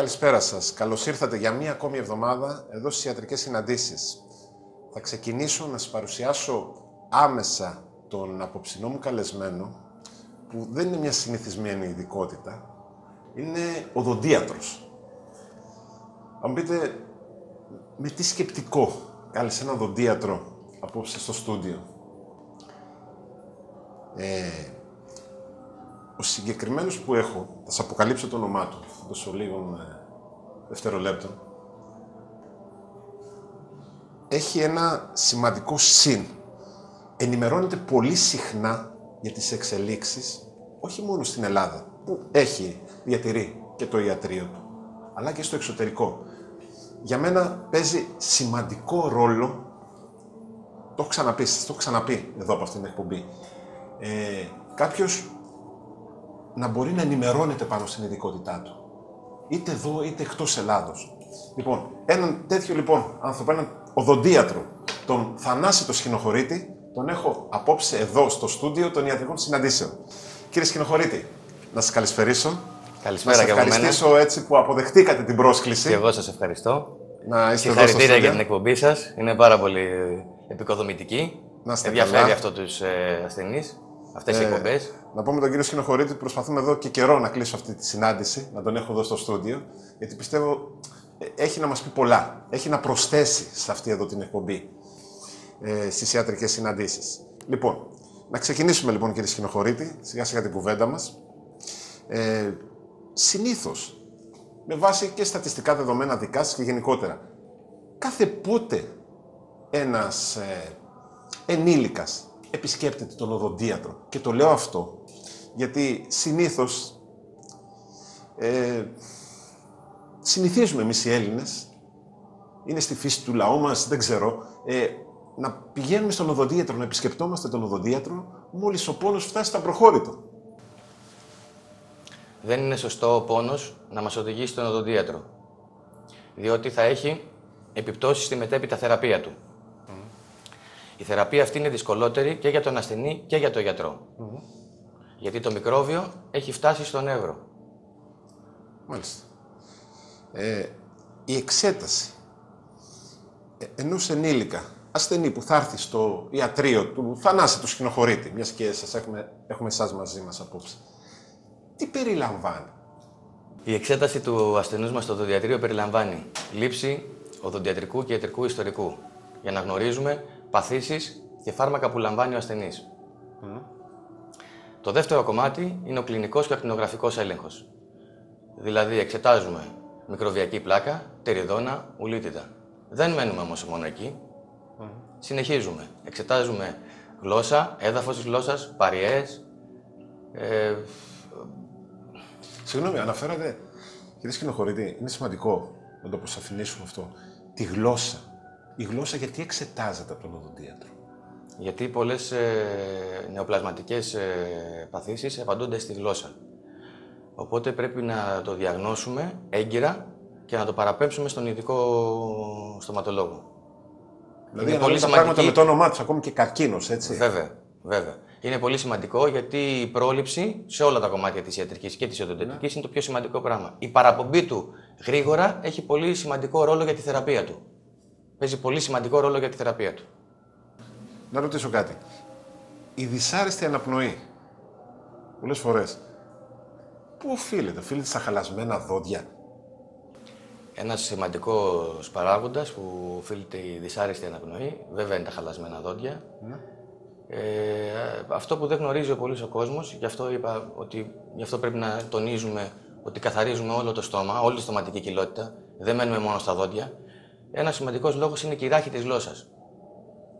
Κυρίε και κύριοι, καλησπέρα σας. Καλώς ήρθατε για μία ακόμη εβδομάδα εδώ στις ιατρικές συναντήσεις. Θα ξεκινήσω να σας παρουσιάσω άμεσα τον απόψινό μου καλεσμένο, που δεν είναι μια συνηθισμένη ειδικότητα, είναι οδοντίατρος. Θα μου πείτε, με τι σκεπτικό κάλεσε ένα οδοντίατρο απόψε στο στούντιο; Ε, ο συγκεκριμένος που έχω, θα σας αποκαλύψω το όνομά του, θα δώσω λίγων ε, δευτερολέπτων, έχει ένα σημαντικό συν. Ενημερώνεται πολύ συχνά για τις εξελίξεις, όχι μόνο στην Ελλάδα, που έχει, διατηρεί και το ιατρείο του, αλλά και στο εξωτερικό. Για μένα παίζει σημαντικό ρόλο, το έχω ξαναπεί, το έχω ξαναπεί εδώ από αυτήν την εκπομπή, ε, κάποιος να μπορεί να ενημερώνεται πάνω στην ειδικότητά του. Είτε εδώ είτε εκτός Ελλάδος. Λοιπόν, έναν τέτοιο λοιπόν άνθρωπο, έναν οδοντίατρο, τον Θανάση το Σχηνοχωρίτη, τον έχω απόψε εδώ στο στούντιο των ιατρικών συναντήσεων. Κύριε Σχηνοχωρίτη, να σας καλησπερίσω. Καλησπέρα και Να σα ευχαριστήσω έτσι που αποδεχτήκατε την πρόσκληση. Και εγώ σας ευχαριστώ. Να είστε Συγχαρητήρια για την εκπομπή σας. Είναι πάρα πολύ επικοδομητική. Να είστε Ενδιαφέρει καλά. αυτό τους ε, ασθενείς, αυτές οι εκπομπές. Να πούμε τον κύριο Σχηνοχωρίτη ότι προσπαθούμε εδώ και καιρό να κλείσω αυτή τη συνάντηση, να τον έχω εδώ στο στούντιο, γιατί πιστεύω ε, έχει να μας πει πολλά. Έχει να προσθέσει σε αυτή εδώ την εκπομπή, ε, στις ιατρικές συναντήσεις. Λοιπόν, να ξεκινήσουμε λοιπόν κύριε Σχηνοχωρίτη, σιγά σιγά την κουβέντα μας. Ε, συνήθως, με βάση και στατιστικά δεδομένα δικά σας και γενικότερα, κάθε πότε ένας ε, ενήλικας επισκέπτεται τον οδοντίατρο. Και το λέω αυτό, γιατί συνήθως ε, συνηθίζουμε εμείς οι Έλληνες, είναι στη φύση του λαού μας, δεν ξέρω, ε, να πηγαίνουμε στον οδοντίατρο, να επισκεπτόμαστε τον οδοντίατρο, μόλις ο πόνος φτάσει στα προχώρητο. Δεν είναι σωστό ο πόνος να μας οδηγήσει στον οδοντίατρο. Διότι θα έχει επιπτώσεις στη μετέπειτα θεραπεία του. Η θεραπεία αυτή είναι δυσκολότερη και για τον ασθενή και για τον γιατρο Γιατί το μικρόβιο έχει φτάσει στον εύρο. Μάλιστα. Ε, η εξέταση ε, ενός ενήλικα ασθενή που θα έρθει στο ιατρείο του Θανάση του Σκηνοχωρίτη, μιας και σας έχουμε, έχουμε εσάς μαζί μας απόψε, τι περιλαμβάνει; Η εξέταση του ασθενούς μας στο οδοντιατρίο περιλαμβάνει λήψη οδοντιατρικού και ιατρικού ιστορικού για να γνωρίζουμε παθήσεις και φάρμακα που λαμβάνει ο ασθενής. Το δεύτερο κομμάτι είναι ο κλινικός και ακτινογραφικός έλεγχος. Δηλαδή εξετάζουμε μικροβιακή πλάκα, τεριδόνα, ουλίτιδα. Δεν μένουμε όμως μόνο εκεί. Συνεχίζουμε. Εξετάζουμε γλώσσα, έδαφος της γλώσσας, παριές, ε, Συγγνώμη, αναφέρατε, κύριε Σκηνοχωρίτη, είναι σημαντικό να το αποσαφηνίσουμε αυτό, τη γλώσσα. Η γλώσσα γιατί εξετάζεται από τον οδοντίατρο. Γιατί πολλές ε, νεοπλασματικές ε, παθήσεις απαντούνται στη γλώσσα. Οπότε πρέπει να το διαγνώσουμε έγκυρα και να το παραπέμψουμε στον ειδικό στοματολόγο. Δηλαδή, Είναι να πολύ τα πράγματα σημαντική- με το όνομά τους, ακόμη και καρκίνο, έτσι. Βέβαια, βέβαια. Είναι πολύ σημαντικό γιατί η πρόληψη σε όλα τα κομμάτια της ιατρικής και της οδοντιατρικής είναι το πιο σημαντικό πράγμα. Η παραπομπή του γρήγορα έχει πολύ σημαντικό ρόλο για τη θεραπεία του. Παίζει πολύ σημαντικό ρόλο για τη θεραπεία του. Να ρωτήσω κάτι. Η δυσάρεστη αναπνοή, πολλές φορές, πού οφείλεται, οφείλεται στα χαλασμένα δόντια; Ένας σημαντικός παράγοντας που οφείλεται η δυσάρεστη αναπνοή, βέβαια είναι τα χαλασμένα δόντια. Ε, αυτό που δεν γνωρίζει ο πολύ ο κόσμος, γι' αυτό είπα ότι γι' αυτό πρέπει να τονίζουμε ότι καθαρίζουμε όλο το στόμα, όλη τη στοματική κοιλότητα, δεν μένουμε μόνο στα δόντια. Ένας σημαντικός λόγος είναι και η ράχη της γλώσσας.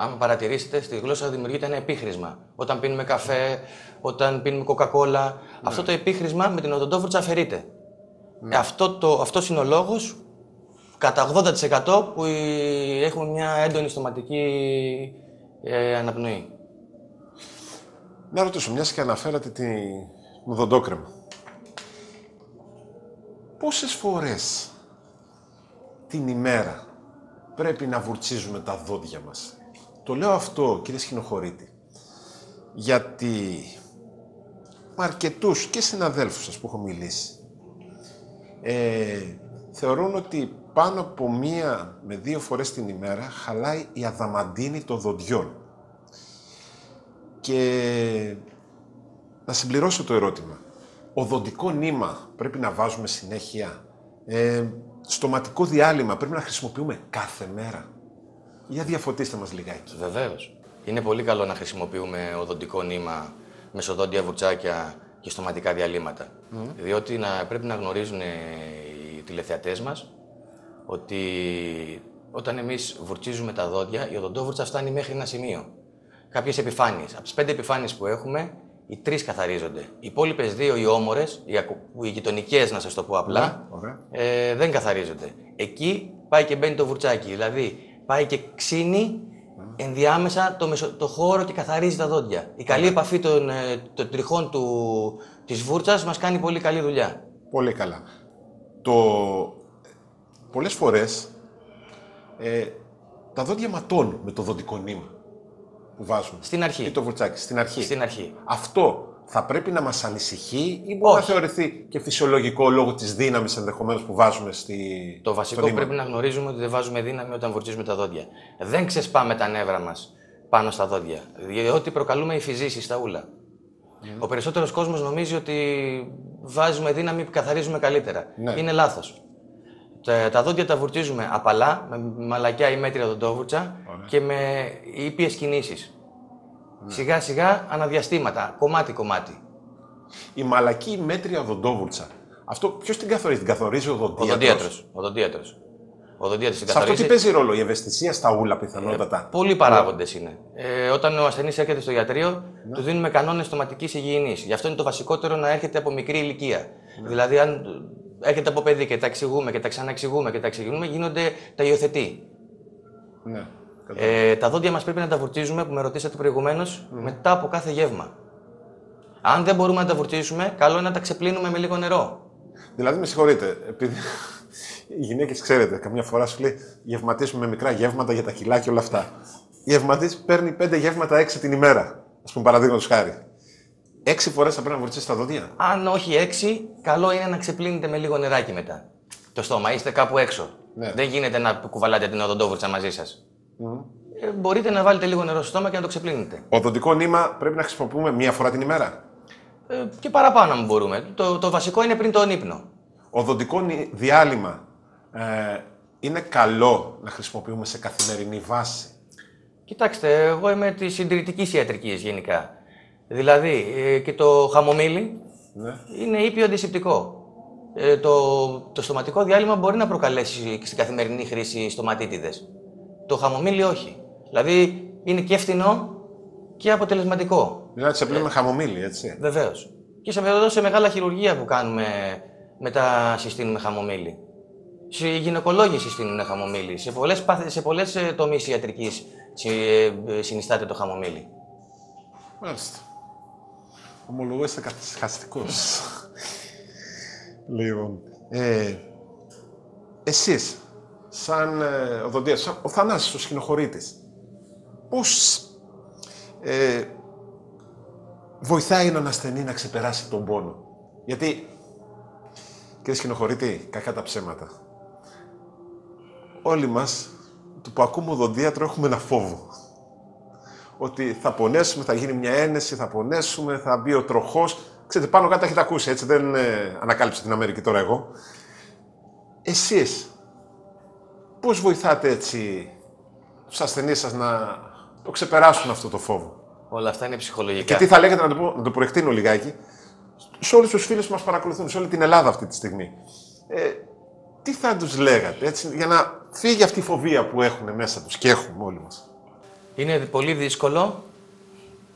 Αν παρατηρήσετε, στη γλώσσα δημιουργείται ένα επίχρησμα. Όταν πίνουμε καφέ, όταν πίνουμε κοκακόλα, αυτό το επίχρησμα με την οδοντόφρυτσα αφαιρείται. Ε, αυτό το, αυτός είναι ο λόγος κατά 80% που η- έχουμε μια έντονη στοματική ε, αναπνοή. Να ρωτήσω, μιας και αναφέρατε την οδοντόκρεμα. Πόσες φορές την ημέρα πρέπει να βουρτσίζουμε τα δόντια μας; Το λέω αυτό, κύριε Σχηνοχωρίτη, γιατί με αρκετούς και συναδέλφους σας που έχω μιλήσει, ε, θεωρούν ότι πάνω από μία με δύο φορές την ημέρα χαλάει η αδαμαντίνη των δοντιών. Και να συμπληρώσω το ερώτημα. Οδοντικό νήμα πρέπει να βάζουμε συνέχεια. Ε, στοματικό διάλειμμα πρέπει να χρησιμοποιούμε κάθε μέρα. Για διαφωτίστε μας λιγάκι. Βεβαίως. Είναι πολύ καλό να χρησιμοποιούμε οδοντικό νήμα, μεσοδόντια βουτσάκια και στοματικά διαλύματα. Διότι να, πρέπει να γνωρίζουν οι τηλεθεατές μας ότι όταν εμείς βουρτσίζουμε τα δόντια, η οδοντόβουρτσα φτάνει μέχρι ένα σημείο. Κάποιες επιφάνειες. Από τις πέντε επιφάνειες που έχουμε, οι τρεις καθαρίζονται. Οι υπόλοιπες δύο, οι όμορες, οι, οι γειτονικές, να σας το πω απλά, Ναι, ε, δεν καθαρίζονται. Εκεί πάει και μπαίνει το βουρτσάκι. Δηλαδή πάει και ξύνει ενδιάμεσα το, μεσο, το χώρο και καθαρίζει τα δόντια. Η καλή επαφή των, ε, των τριχών του, της βούρτσας μας κάνει πολύ καλή δουλειά. Πολύ καλά. Το... Πολλές φορές ε, τα δόντια ματώνουν με το δοντικό νήμα που βάζουμε. Στην αρχή. Ή το βουρτσάκι, στην αρχή. Στην αρχή. Αυτό θα πρέπει να μας ανησυχεί ή μπορεί να θεωρηθεί και φυσιολογικό λόγω της δύναμης ενδεχομένως που βάζουμε στη... Το βασικό στο νήμα. πρέπει να γνωρίζουμε ότι δεν βάζουμε δύναμη όταν βουρτσίζουμε τα δόντια. Δεν ξεσπάμε τα νεύρα μας πάνω στα δόντια. Διότι προκαλούμε υφιζήσεις στα ούλα. Ο περισσότερος κόσμος νομίζει ότι βάζουμε δύναμη που καθαρίζουμε καλύτερα. Ναι. Είναι λάθος. Τα, τα δόντια τα βουρτσίζουμε απαλά, με μαλακιά ή μέτρια δοντόβουρτσα και με ήπιες κινήσεις. Σιγά σιγά αναδιαστήματα, κομμάτι-κομμάτι. Η μαλακή μέτρια οδοντόβουρτσα. Αυτό ποιος την καθορίζει, την καθορίζει ο Ο οδοντίατρος. δοντίατρος. Ο δοντίατρος. Ο δοντίατρος την Σε αυτό τι καθορίζει. παίζει ρόλο, η ευαισθησία στα ούλα πιθανότατα; Πολλοί παράγοντες είναι. Ε, όταν ο ασθενής έρχεται στο ιατρείο, Ναι. του δίνουμε κανόνες στοματικής υγιεινής. Γι' αυτό είναι το βασικότερο να έρχεται από μικρή ηλικία. Ναι. Δηλαδή, αν έρχεται από παιδί και τα εξηγούμε και τα ξαναεξηγούμε και τα εξηγούμε, γίνονται τα υιοθετεί. Ναι. Ε, τα δόντια μας πρέπει να τα βουρτίζουμε, που με ρωτήσατε προηγουμένως, Ναι. μετά από κάθε γεύμα. Αν δεν μπορούμε να τα βουρτίσουμε, καλό είναι να τα ξεπλύνουμε με λίγο νερό. Δηλαδή, με συγχωρείτε, επειδή οι γυναίκες ξέρετε, καμιά φορά σου λέει γευματίσουμε με μικρά γεύματα για τα κιλά και όλα αυτά. Η γευματής παίρνει πέντε γεύματα έξι την ημέρα. Α πούμε, παραδείγματος χάρη. Έξι φορές θα πρέπει να βουρτσίσει τα δόντια; Αν όχι έξι, καλό είναι να ξεπλύνετε με λίγο νεράκι μετά. Το στόμα, είστε κάπου έξω. Ναι. Δεν γίνεται να κουβαλάτε την οδοντόβουρτσα μαζί σας. Ε, μπορείτε να βάλετε λίγο νερό στο στόμα και να το ξεπλύνετε. Οδοντικό νήμα πρέπει να χρησιμοποιούμε μία φορά την ημέρα. Ε, και παραπάνω, αν μπορούμε. Το, το βασικό είναι πριν τον ύπνο. Οδοντικό νη- διάλειμμα ε, είναι καλό να χρησιμοποιούμε σε καθημερινή βάση. Κοιτάξτε, εγώ είμαι της συντηρητικής ιατρικής γενικά. Δηλαδή, ε, και το χαμομήλι Ναι. είναι ήπιο αντισηπτικό. Ε, το, το στοματικό διάλειμμα μπορεί να προκαλέσει στην καθημερινή χρήση στοματίτιδες. Το χαμομήλι όχι. Δηλαδή, είναι και φθηνό και αποτελεσματικό. Δηλαδή, σε με χαμομήλι, έτσι. Βεβαίως. Και σε, εδώ σε μεγάλα χειρουργεία που κάνουμε, μετά συστήνουμε χαμομήλι. Σε γυναικολόγοι συστήνουν χαμομήλι. Σε πολλές, πάθ- σε πολλές ε, τομείς ιατρικής συ- ε, συνιστάται το χαμομήλι. Μάλιστα. Ομολογώ είστε καθυσχαστικός. λοιπόν, ε, εσείς, σαν ε, οδοντίας, σαν ο Θανάσης, ο σκηνοχωρήτης, πώς ε, βοηθάει έναν ασθενή να ξεπεράσει τον πόνο; Γιατί, κύριε σκηνοχωρήτη, κακά τα ψέματα. Όλοι μας, το που ακούμε οδοντίατρο, έχουμε ένα φόβο ότι θα πονέσουμε, θα γίνει μια ένεση, θα πονέσουμε, θα μπει ο τροχός. Ξέρετε, πάνω κάτω έχετε ακούσει, έτσι δεν ε, ανακάλυψα την Αμερική τώρα εγώ. Εσείς, πώς βοηθάτε έτσι τους ασθενείς σας να το ξεπεράσουν αυτό το φόβο; Όλα αυτά είναι ψυχολογικά. Και τι θα λέγατε, να το, πω, να το προεκτείνω λιγάκι, σε όλους τους φίλους που μας παρακολουθούν, σε όλη την Ελλάδα αυτή τη στιγμή. Ε, τι θα τους λέγατε, έτσι, για να φύγει αυτή η φοβία που έχουν μέσα τους και έχουμε όλοι μας; Είναι πολύ δύσκολο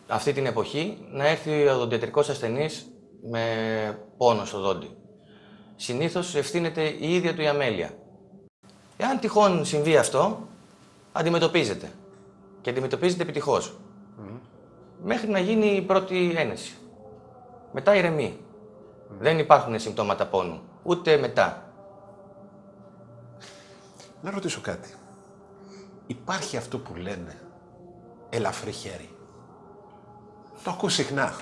αυτή την εποχή να έρθει ο οδοντιατρικός ασθενής με πόνο στο δόντι. Συνήθως ευθύνεται η ίδια του η αμέλεια. Εάν τυχόν συμβεί αυτό, αντιμετωπίζεται. Και αντιμετωπίζεται επιτυχώς. Μέχρι να γίνει η πρώτη ένεση. Μετά ηρεμεί. Δεν υπάρχουν συμπτώματα πόνου. Ούτε μετά. Να ρωτήσω κάτι. Υπάρχει αυτό που λένε ελαφρύ χέρι. Το ακούω συχνά.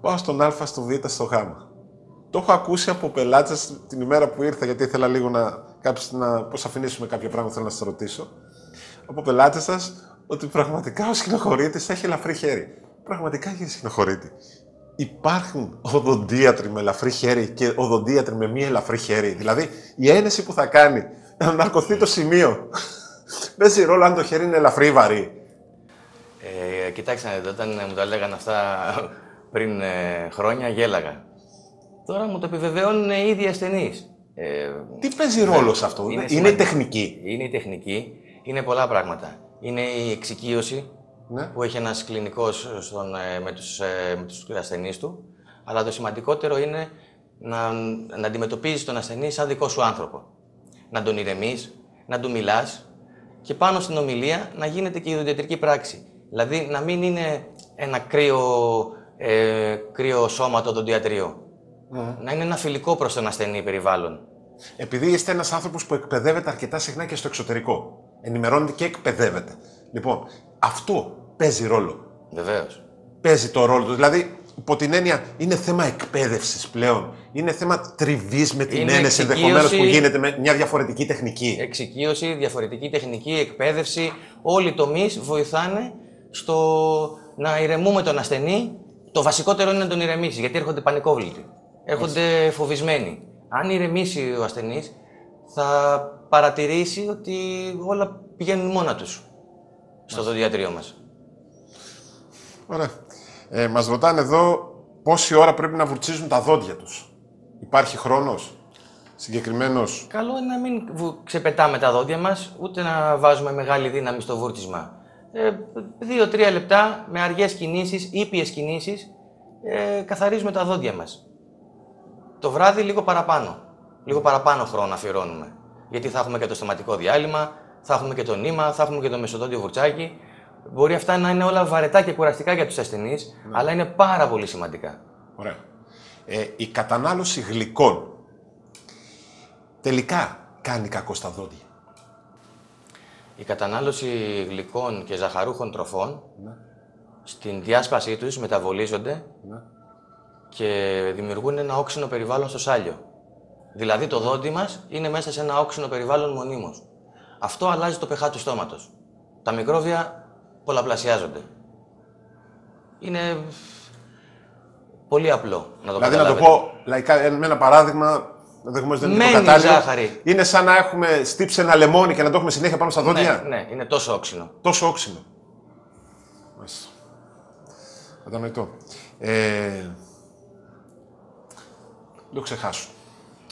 Πάω στον Α, στο Β, στο Γ. το έχω ακούσει από πελάτες την ημέρα που ήρθα, γιατί ήθελα λίγο να, κάποιος, να πώς αφηνήσουμε κάποια πράγματα θέλω να σας ρωτήσω. Από πελάτες σας ότι πραγματικά ο σκηνοχωρίτη έχει ελαφρύ χέρι. Πραγματικά έχει σκηνοχωρίτη. Υπάρχουν οδοντίατροι με ελαφρύ χέρι και οδοντίατροι με μη ελαφρύ χέρι; Δηλαδή η ένεση που θα κάνει να αναρκωθεί το σημείο. Παίζει ρόλο αν το χέρι είναι ελαφρύ ή βαρύ. Ε, κοιτάξτε, όταν μου τα λέγανε αυτά πριν ε, χρόνια, γέλαγα. Τώρα μου το επιβεβαιώνουν οι ίδιοι ασθενείς. Ε, Τι παίζει ρόλο σε αυτό, είναι, είναι η τεχνική. Είναι η τεχνική, είναι πολλά πράγματα. Είναι η εξοικείωση ναι. που έχει ένας κλινικός ε, με τους ε, τους ασθενείς του. Αλλά το σημαντικότερο είναι να, να αντιμετωπίζεις τον ασθενή σαν δικό σου άνθρωπο. Να τον ηρεμείς, να του μιλάς και πάνω στην ομιλία να γίνεται και η ιδιωτική πράξη. Δηλαδή να μην είναι ένα κρύο, ε, κρύο σώμα το οδοντιατρίο. Να είναι ένα φιλικό προς τον ασθενή περιβάλλον. Επειδή είστε ένας άνθρωπος που εκπαιδεύεται αρκετά συχνά και στο εξωτερικό. Ενημερώνεται και εκπαιδεύεται. Λοιπόν, αυτό παίζει ρόλο. Βεβαίως. Παίζει το ρόλο του. Δηλαδή, υπό την έννοια, είναι θέμα εκπαίδευσης πλέον. Είναι θέμα τριβής με την ένεση ενδεχομένως που γίνεται με μια διαφορετική τεχνική. Εξοικείωση, διαφορετική τεχνική, εκπαίδευση. Όλοι οι τομείς βοηθάνε στο να ηρεμούμε τον ασθενή. Το βασικότερο είναι να τον ηρεμήσει, γιατί έρχονται πανικόβλητοι. Έρχονται φοβισμένοι. Αν ηρεμήσει ο ασθενής, θα παρατηρήσει ότι όλα πηγαίνουν μόνα τους στο δοντιατρίο μας. Ωραία. Ε, μας ρωτάνε εδώ πόση ώρα πρέπει να βουρτσίζουν τα δόντια τους. Υπάρχει χρόνος συγκεκριμένος; Καλό είναι να μην ξεπετάμε τα δόντια μας, ούτε να βάζουμε μεγάλη δύναμη στο βούρτισμα. Ε, Δύο-τρία λεπτά με αργές κινήσεις, ήπιες κινήσεις, ε, καθαρίζουμε τα δόντια μας. Το βράδυ λίγο παραπάνω. Λίγο παραπάνω χρόνο αφιερώνουμε. Γιατί θα έχουμε και το στοματικό διάλειμμα, θα έχουμε και το νήμα, θα έχουμε και το μεσοδόντιο βουρτσάκι. Μπορεί αυτά να είναι όλα βαρετά και κουραστικά για τους ασθενείς, ναι. αλλά είναι πάρα πολύ σημαντικά. Ωραία. Ε, η κατανάλωση γλυκών τελικά κάνει κακό στα δόντια. Η κατανάλωση γλυκών και ζαχαρούχων τροφών ναι. στην διάσπασή τους μεταβολίζονται ναι. Και δημιουργούν ένα όξινο περιβάλλον στο σάλιο. Δηλαδή το δόντι μας είναι μέσα σε ένα όξινο περιβάλλον μονίμως. Αυτό αλλάζει το pH του στόματος. Τα μικρόβια πολλαπλασιάζονται. Είναι πολύ απλό να το Δηλαδή, να το πω λαϊκά, με ένα παράδειγμα, ενδεχομένω δεν είναι το κατάλληλο. ζάχαρη. Είναι σαν να έχουμε στύψει ένα λεμόνι και να το έχουμε συνέχεια πάνω στα δόντια. Ναι, ναι είναι τόσο όξινο. Τόσο όξινο. Μάλιστα. Κατανοητό. Ε, το ξεχάσω.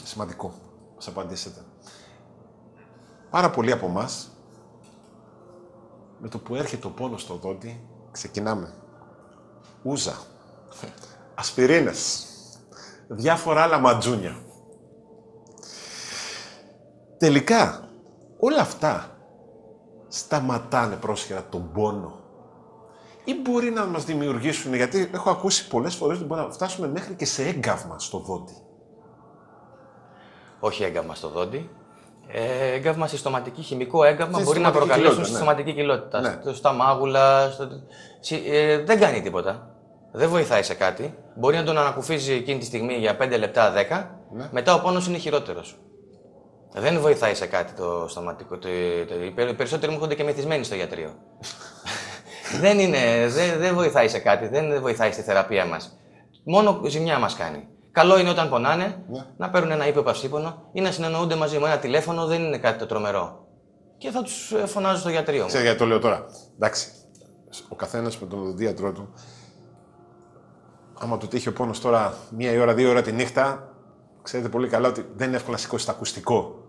Σημαντικό. Σας απαντήσετε. Πάρα πολλοί από εμάς με το που έρχεται ο πόνος στο δόντι, ξεκινάμε. Ούζα, ασπιρίνες, διάφορα άλλα ματζούνια. Τελικά, όλα αυτά σταματάνε πρόσχερα τον πόνο. Ή μπορεί να μας δημιουργήσουν, γιατί έχω ακούσει πολλές φορές ότι μπορεί να φτάσουμε μέχρι και σε έγκαυμα στο δόντι. Όχι έγκαυμα στο δόντι, ε, έγκαυμα συστοματική, χημικό έγκαυμα μπορεί να προκαλέσουν ναι. συστοματική κοιλότητα. Ναι. Στα μάγουλα, στο... Ε, δεν κάνει τίποτα. Δεν βοηθάει σε κάτι. Μπορεί να τον ανακουφίζει εκείνη τη στιγμή για 5 λεπτά, 10. Ναι. Μετά ο πόνος είναι χειρότερος. Δεν βοηθάει σε κάτι το στοματικό. Το, το, οι περισσότεροι μου έρχονται και μεθυσμένοι στο γιατρείο. δεν, είναι, δεν, δεν βοηθάει σε κάτι, δεν βοηθάει στη θεραπεία μας. Μόνο ζημιά μας κάνει. Καλό είναι όταν πονάνε ναι. να παίρνουν ένα ύπιο παυσίπονο ή να συνεννοούνται μαζί μου. Ένα τηλέφωνο δεν είναι κάτι το τρομερό. Και θα τους ε, φωνάζω στο γιατρείο Ξέρετε γιατί το λέω τώρα. Εντάξει. Ο καθένας με τον οδοντίατρό του, άμα του τύχει ο πόνος τώρα μία ώρα, δύο ώρα τη νύχτα, ξέρετε πολύ καλά ότι δεν είναι εύκολο να σηκώσει το ακουστικό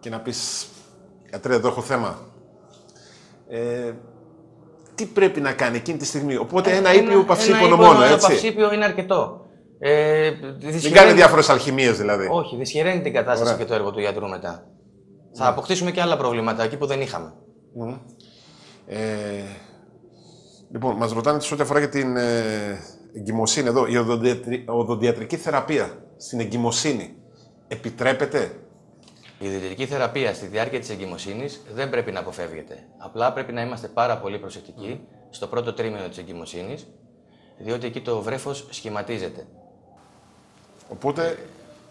και να πεις Γιατρέ, εδώ έχω θέμα. Ε, τι πρέπει να κάνει εκείνη τη στιγμή; Οπότε ε, ένα, ένα ήπιο παυσίπονο μόνο, έτσι. Ένα παυσίπιο είναι αρκετό. Ε, Δεν κάνει διάφορες αλχημίες δηλαδή. Όχι, δυσχεραίνει την κατάσταση Ωραία. και το έργο του γιατρού μετά. Θα αποκτήσουμε και άλλα προβλήματα εκεί που δεν είχαμε. Ε, λοιπόν, μας ρωτάνε σε ό,τι αφορά για την ε, εγκυμοσύνη εδώ, η οδοντιατρική θεραπεία στην εγκυμοσύνη επιτρέπεται; Η οδοντιατρική θεραπεία στη διάρκεια της εγκυμοσύνης δεν πρέπει να αποφεύγεται. Απλά πρέπει να είμαστε πάρα πολύ προσεκτικοί στο πρώτο τρίμηνο της εγκυμοσύνης, διότι εκεί το βρέφος σχηματίζεται. Οπότε,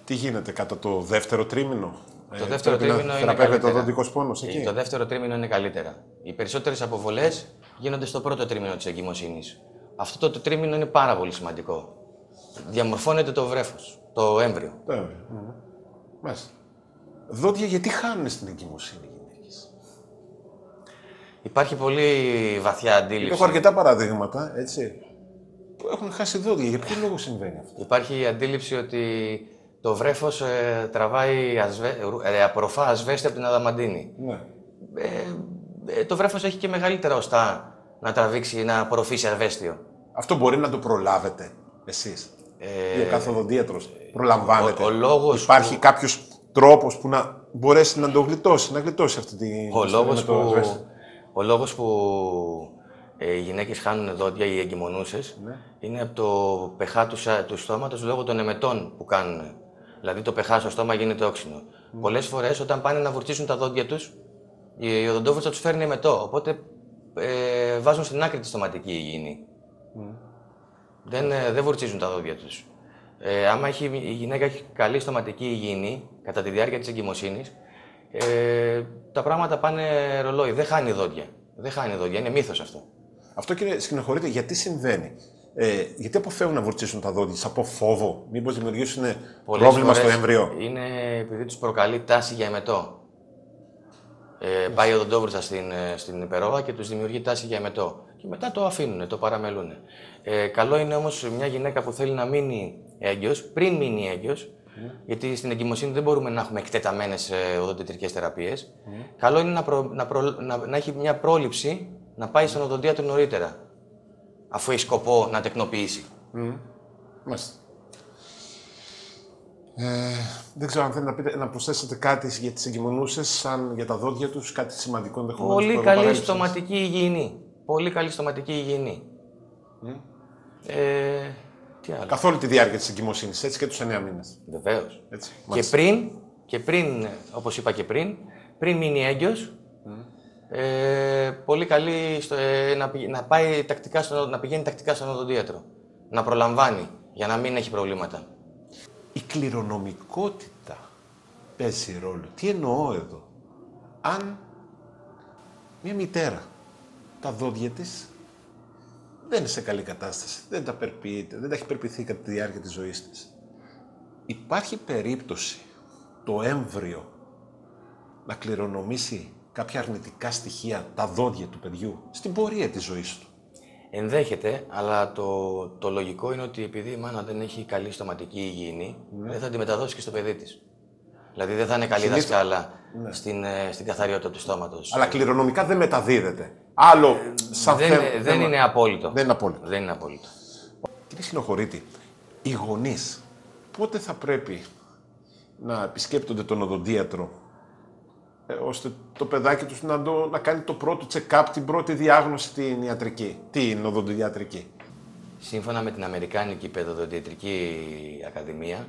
τι γίνεται κατά το δεύτερο τρίμηνο; Το δεύτερο πρέπει να τρίμηνο είναι θεραπεύεται ο καλύτερα. δοντικός πόνος εκεί; Το δεύτερο τρίμηνο είναι καλύτερα. Οι περισσότερες αποβολές γίνονται στο πρώτο τρίμηνο της εγκυμοσύνης. Αυτό το τρίμηνο είναι πάρα πολύ σημαντικό. Διαμορφώνεται το βρέφος, το έμβριο. Το έμβριο. Μμμ. Μάλιστα. Δόντια γιατί χάνουν στην εγκυμοσύνη οι γυναίκες; Υπάρχει πολύ βαθιά αντίληψη. Έχω αρκετά παραδείγματα, έτσι, που έχουν χάσει δόντια. Για ποιο λόγο συμβαίνει αυτό; Υπάρχει η αντίληψη ότι το βρέφος ε, τραβάει ασβέ, ε, απορροφά ασβέστη από την αδαμαντίνη. Ναι. Ε, ε, το βρέφος έχει και μεγαλύτερα οστά να τραβήξει, να απορροφήσει ασβέστιο. Αυτό μπορεί να το προλάβετε εσείς; Ε, Ή ο καθοδοντίατρος προλαμβάνετε. ο- ο λόγος Υπάρχει κάποιος τρόπος που να μπορέσει να το γλιτώσει, να γλιτώσει αυτή τη Ο ιστορία λόγος με το που, ασβέστη; ο λόγος που ε, οι γυναίκες χάνουν δόντια, οι εγκυμονούσες, Ναι. είναι από το pH του, σα- του στόματος λόγω των εμετών που κάνουν. Δηλαδή το pH στο στόμα γίνεται όξινο. Ναι. Πολλές φορές όταν πάνε να βουρτσίσουν τα δόντια τους, η η οδοντόβουρτσα τους φέρνει εμετό, οπότε ε, βάζουν στην άκρη τη στοματική υγιεινή. Ναι. Δεν, ε, δεν βουρτσίζουν τα δόντια τους. Ε, άμα έχει, η γυναίκα έχει καλή στοματική υγιεινή κατά τη διάρκεια της εγκυμοσύνης, ε, τα πράγματα πάνε ρολόι. Δεν χάνει δόντια. Δεν χάνει δόντια. Είναι μύθος αυτό. Αυτό κύριε, σκηνοχωρείτε, γιατί συμβαίνει; Ε, γιατί αποφεύγουν να βουρτσίσουν τα δόντια τους, από φόβο, μήπως δημιουργήσουν Πολλές πρόβλημα στο φορές έμβριο. Είναι επειδή τους προκαλεί τάση για εμετό. Ε, πάει ο οδοντόβουρτσα στην, ε, στην υπερόβα και τους δημιουργεί τάση για εμετό. Και μετά το αφήνουν, το παραμελούν. Ε, καλό είναι όμως μια γυναίκα που θέλει να μείνει έγκυος, πριν μείνει έγκυος, γιατί στην εγκυμοσύνη δεν μπορούμε να έχουμε εκτεταμένες ε, οδοντιατρικές θεραπείες. Καλό είναι να, προ- να, προ- να, να έχει μια πρόληψη να πάει στον οδοντίατρο νωρίτερα, αφού έχει σκοπό να τεκνοποιήσει. Μάλιστα. Ε, δεν ξέρω αν θέλετε να, πείτε, να προσθέσετε κάτι για τις εγκυμονούσες, σαν για τα δόντια τους, κάτι σημαντικό ενδεχομένως. Πολύ που εγώ καλή παρέλειψα. στοματική υγιεινή. Πολύ καλή στοματική υγιεινή. Ε, τι άλλο. Καθ' όλη τη διάρκεια της εγκυμοσύνης, έτσι και τους 9 μήνες. Βεβαίως. Έτσι. Και Μάλιστα. πριν, και πριν, όπως είπα και πριν, πριν μείνει έγκυος, ε, πολύ καλή στο, ε, να, πηγα- να, πάει τακτικά στο, να πηγαίνει τακτικά στον οδοντίατρο. Να προλαμβάνει, για να μην έχει προβλήματα. Η κληρονομικότητα παίζει ρόλο. Τι εννοώ εδώ; Αν μια μητέρα τα δόντια της δεν είναι σε καλή κατάσταση, δεν τα περποιείται, δεν τα έχει περποιηθεί κατά τη διάρκεια της ζωής της. Υπάρχει περίπτωση το έμβριο να κληρονομήσει κάποια αρνητικά στοιχεία τα δόντια του παιδιού στην πορεία της ζωής του. Ενδέχεται, αλλά το, το λογικό είναι ότι επειδή η μάνα δεν έχει καλή στοματική υγιεινή, δεν θα τη μεταδώσει και στο παιδί της. Δηλαδή δεν θα είναι καλή Συνήθως- δασκάλα στην, ε, στην καθαριότητα του στόματος. Αλλά κληρονομικά δεν μεταδίδεται. Άλλο σαν δεν, θέμα- δεν θέμα- είναι απόλυτο. Δεν είναι απόλυτο. Δεν είναι απόλυτο. Κύριε Συνοχωρίτη, οι γονείς πότε θα πρέπει να επισκέπτονται τον οδοντίατρο ε, ώστε το παιδάκι τους να, το, να κάνει το πρώτο check-up, την πρώτη διάγνωση την ιατρική, την οδοντιατρική. Σύμφωνα με την Αμερικάνικη Παιδοδοντιατρική Ακαδημία,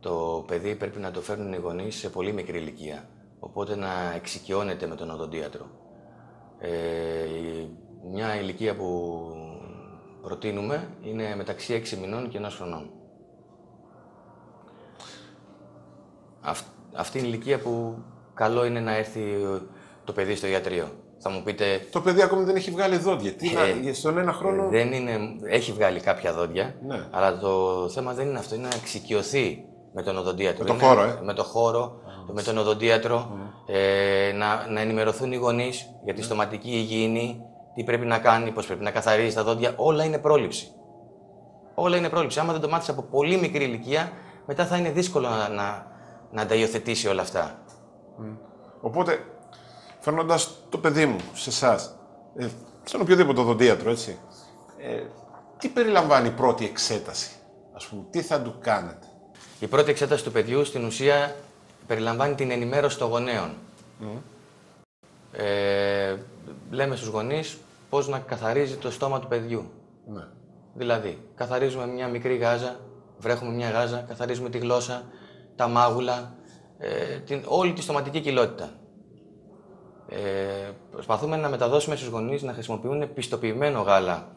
το παιδί πρέπει να το φέρνουν οι γονείς σε πολύ μικρή ηλικία. Οπότε να εξοικειώνεται με τον οδοντίατρο. Ε, η- μια ηλικία που προτείνουμε είναι μεταξύ 6 μηνών και 1 χρονών. Αυ- αυτή είναι η ηλικία που καλό είναι να έρθει το παιδί στο ιατρείο. Θα μου πείτε, Το παιδί ακόμη δεν έχει βγάλει δόντια. Τι Ε, να, στον ένα χρόνο. δεν είναι, έχει βγάλει κάποια δόντια, Ναι. αλλά το θέμα δεν είναι αυτό, είναι να εξοικειωθεί με τον οδοντίατρο. Με το Είναι- χώρο, ε. Με το χώρο, με τον οδοντίατρο, ε, να, να ενημερωθούν οι γονείς για τη στοματική υγιεινή, τι πρέπει να κάνει, πώς πρέπει να καθαρίζει τα δόντια, όλα είναι πρόληψη. Όλα είναι πρόληψη. Άμα δεν το μάθεις από πολύ μικρή ηλικία, μετά θα είναι δύσκολο να, να, να τα υιοθετήσει όλα αυτά. Οπότε, φέρνοντας το παιδί μου σε εσάς, ε, στον οποιοδήποτε οδοντίατρο, έτσι, ε, τι περιλαμβάνει η πρώτη εξέταση, ας πούμε, τι θα του κάνετε; Η πρώτη εξέταση του παιδιού στην ουσία περιλαμβάνει την ενημέρωση των γονέων. Ε, λέμε στους γονείς πώς να καθαρίζει το στόμα του παιδιού. Ναι. Δηλαδή, καθαρίζουμε μια μικρή γάζα, βρέχουμε μια γάζα, καθαρίζουμε τη γλώσσα, τα μάγουλα, ε, την, όλη τη στοματική κοιλότητα. Ε, προσπαθούμε να μεταδώσουμε στους γονείς να χρησιμοποιούν πιστοποιημένο γάλα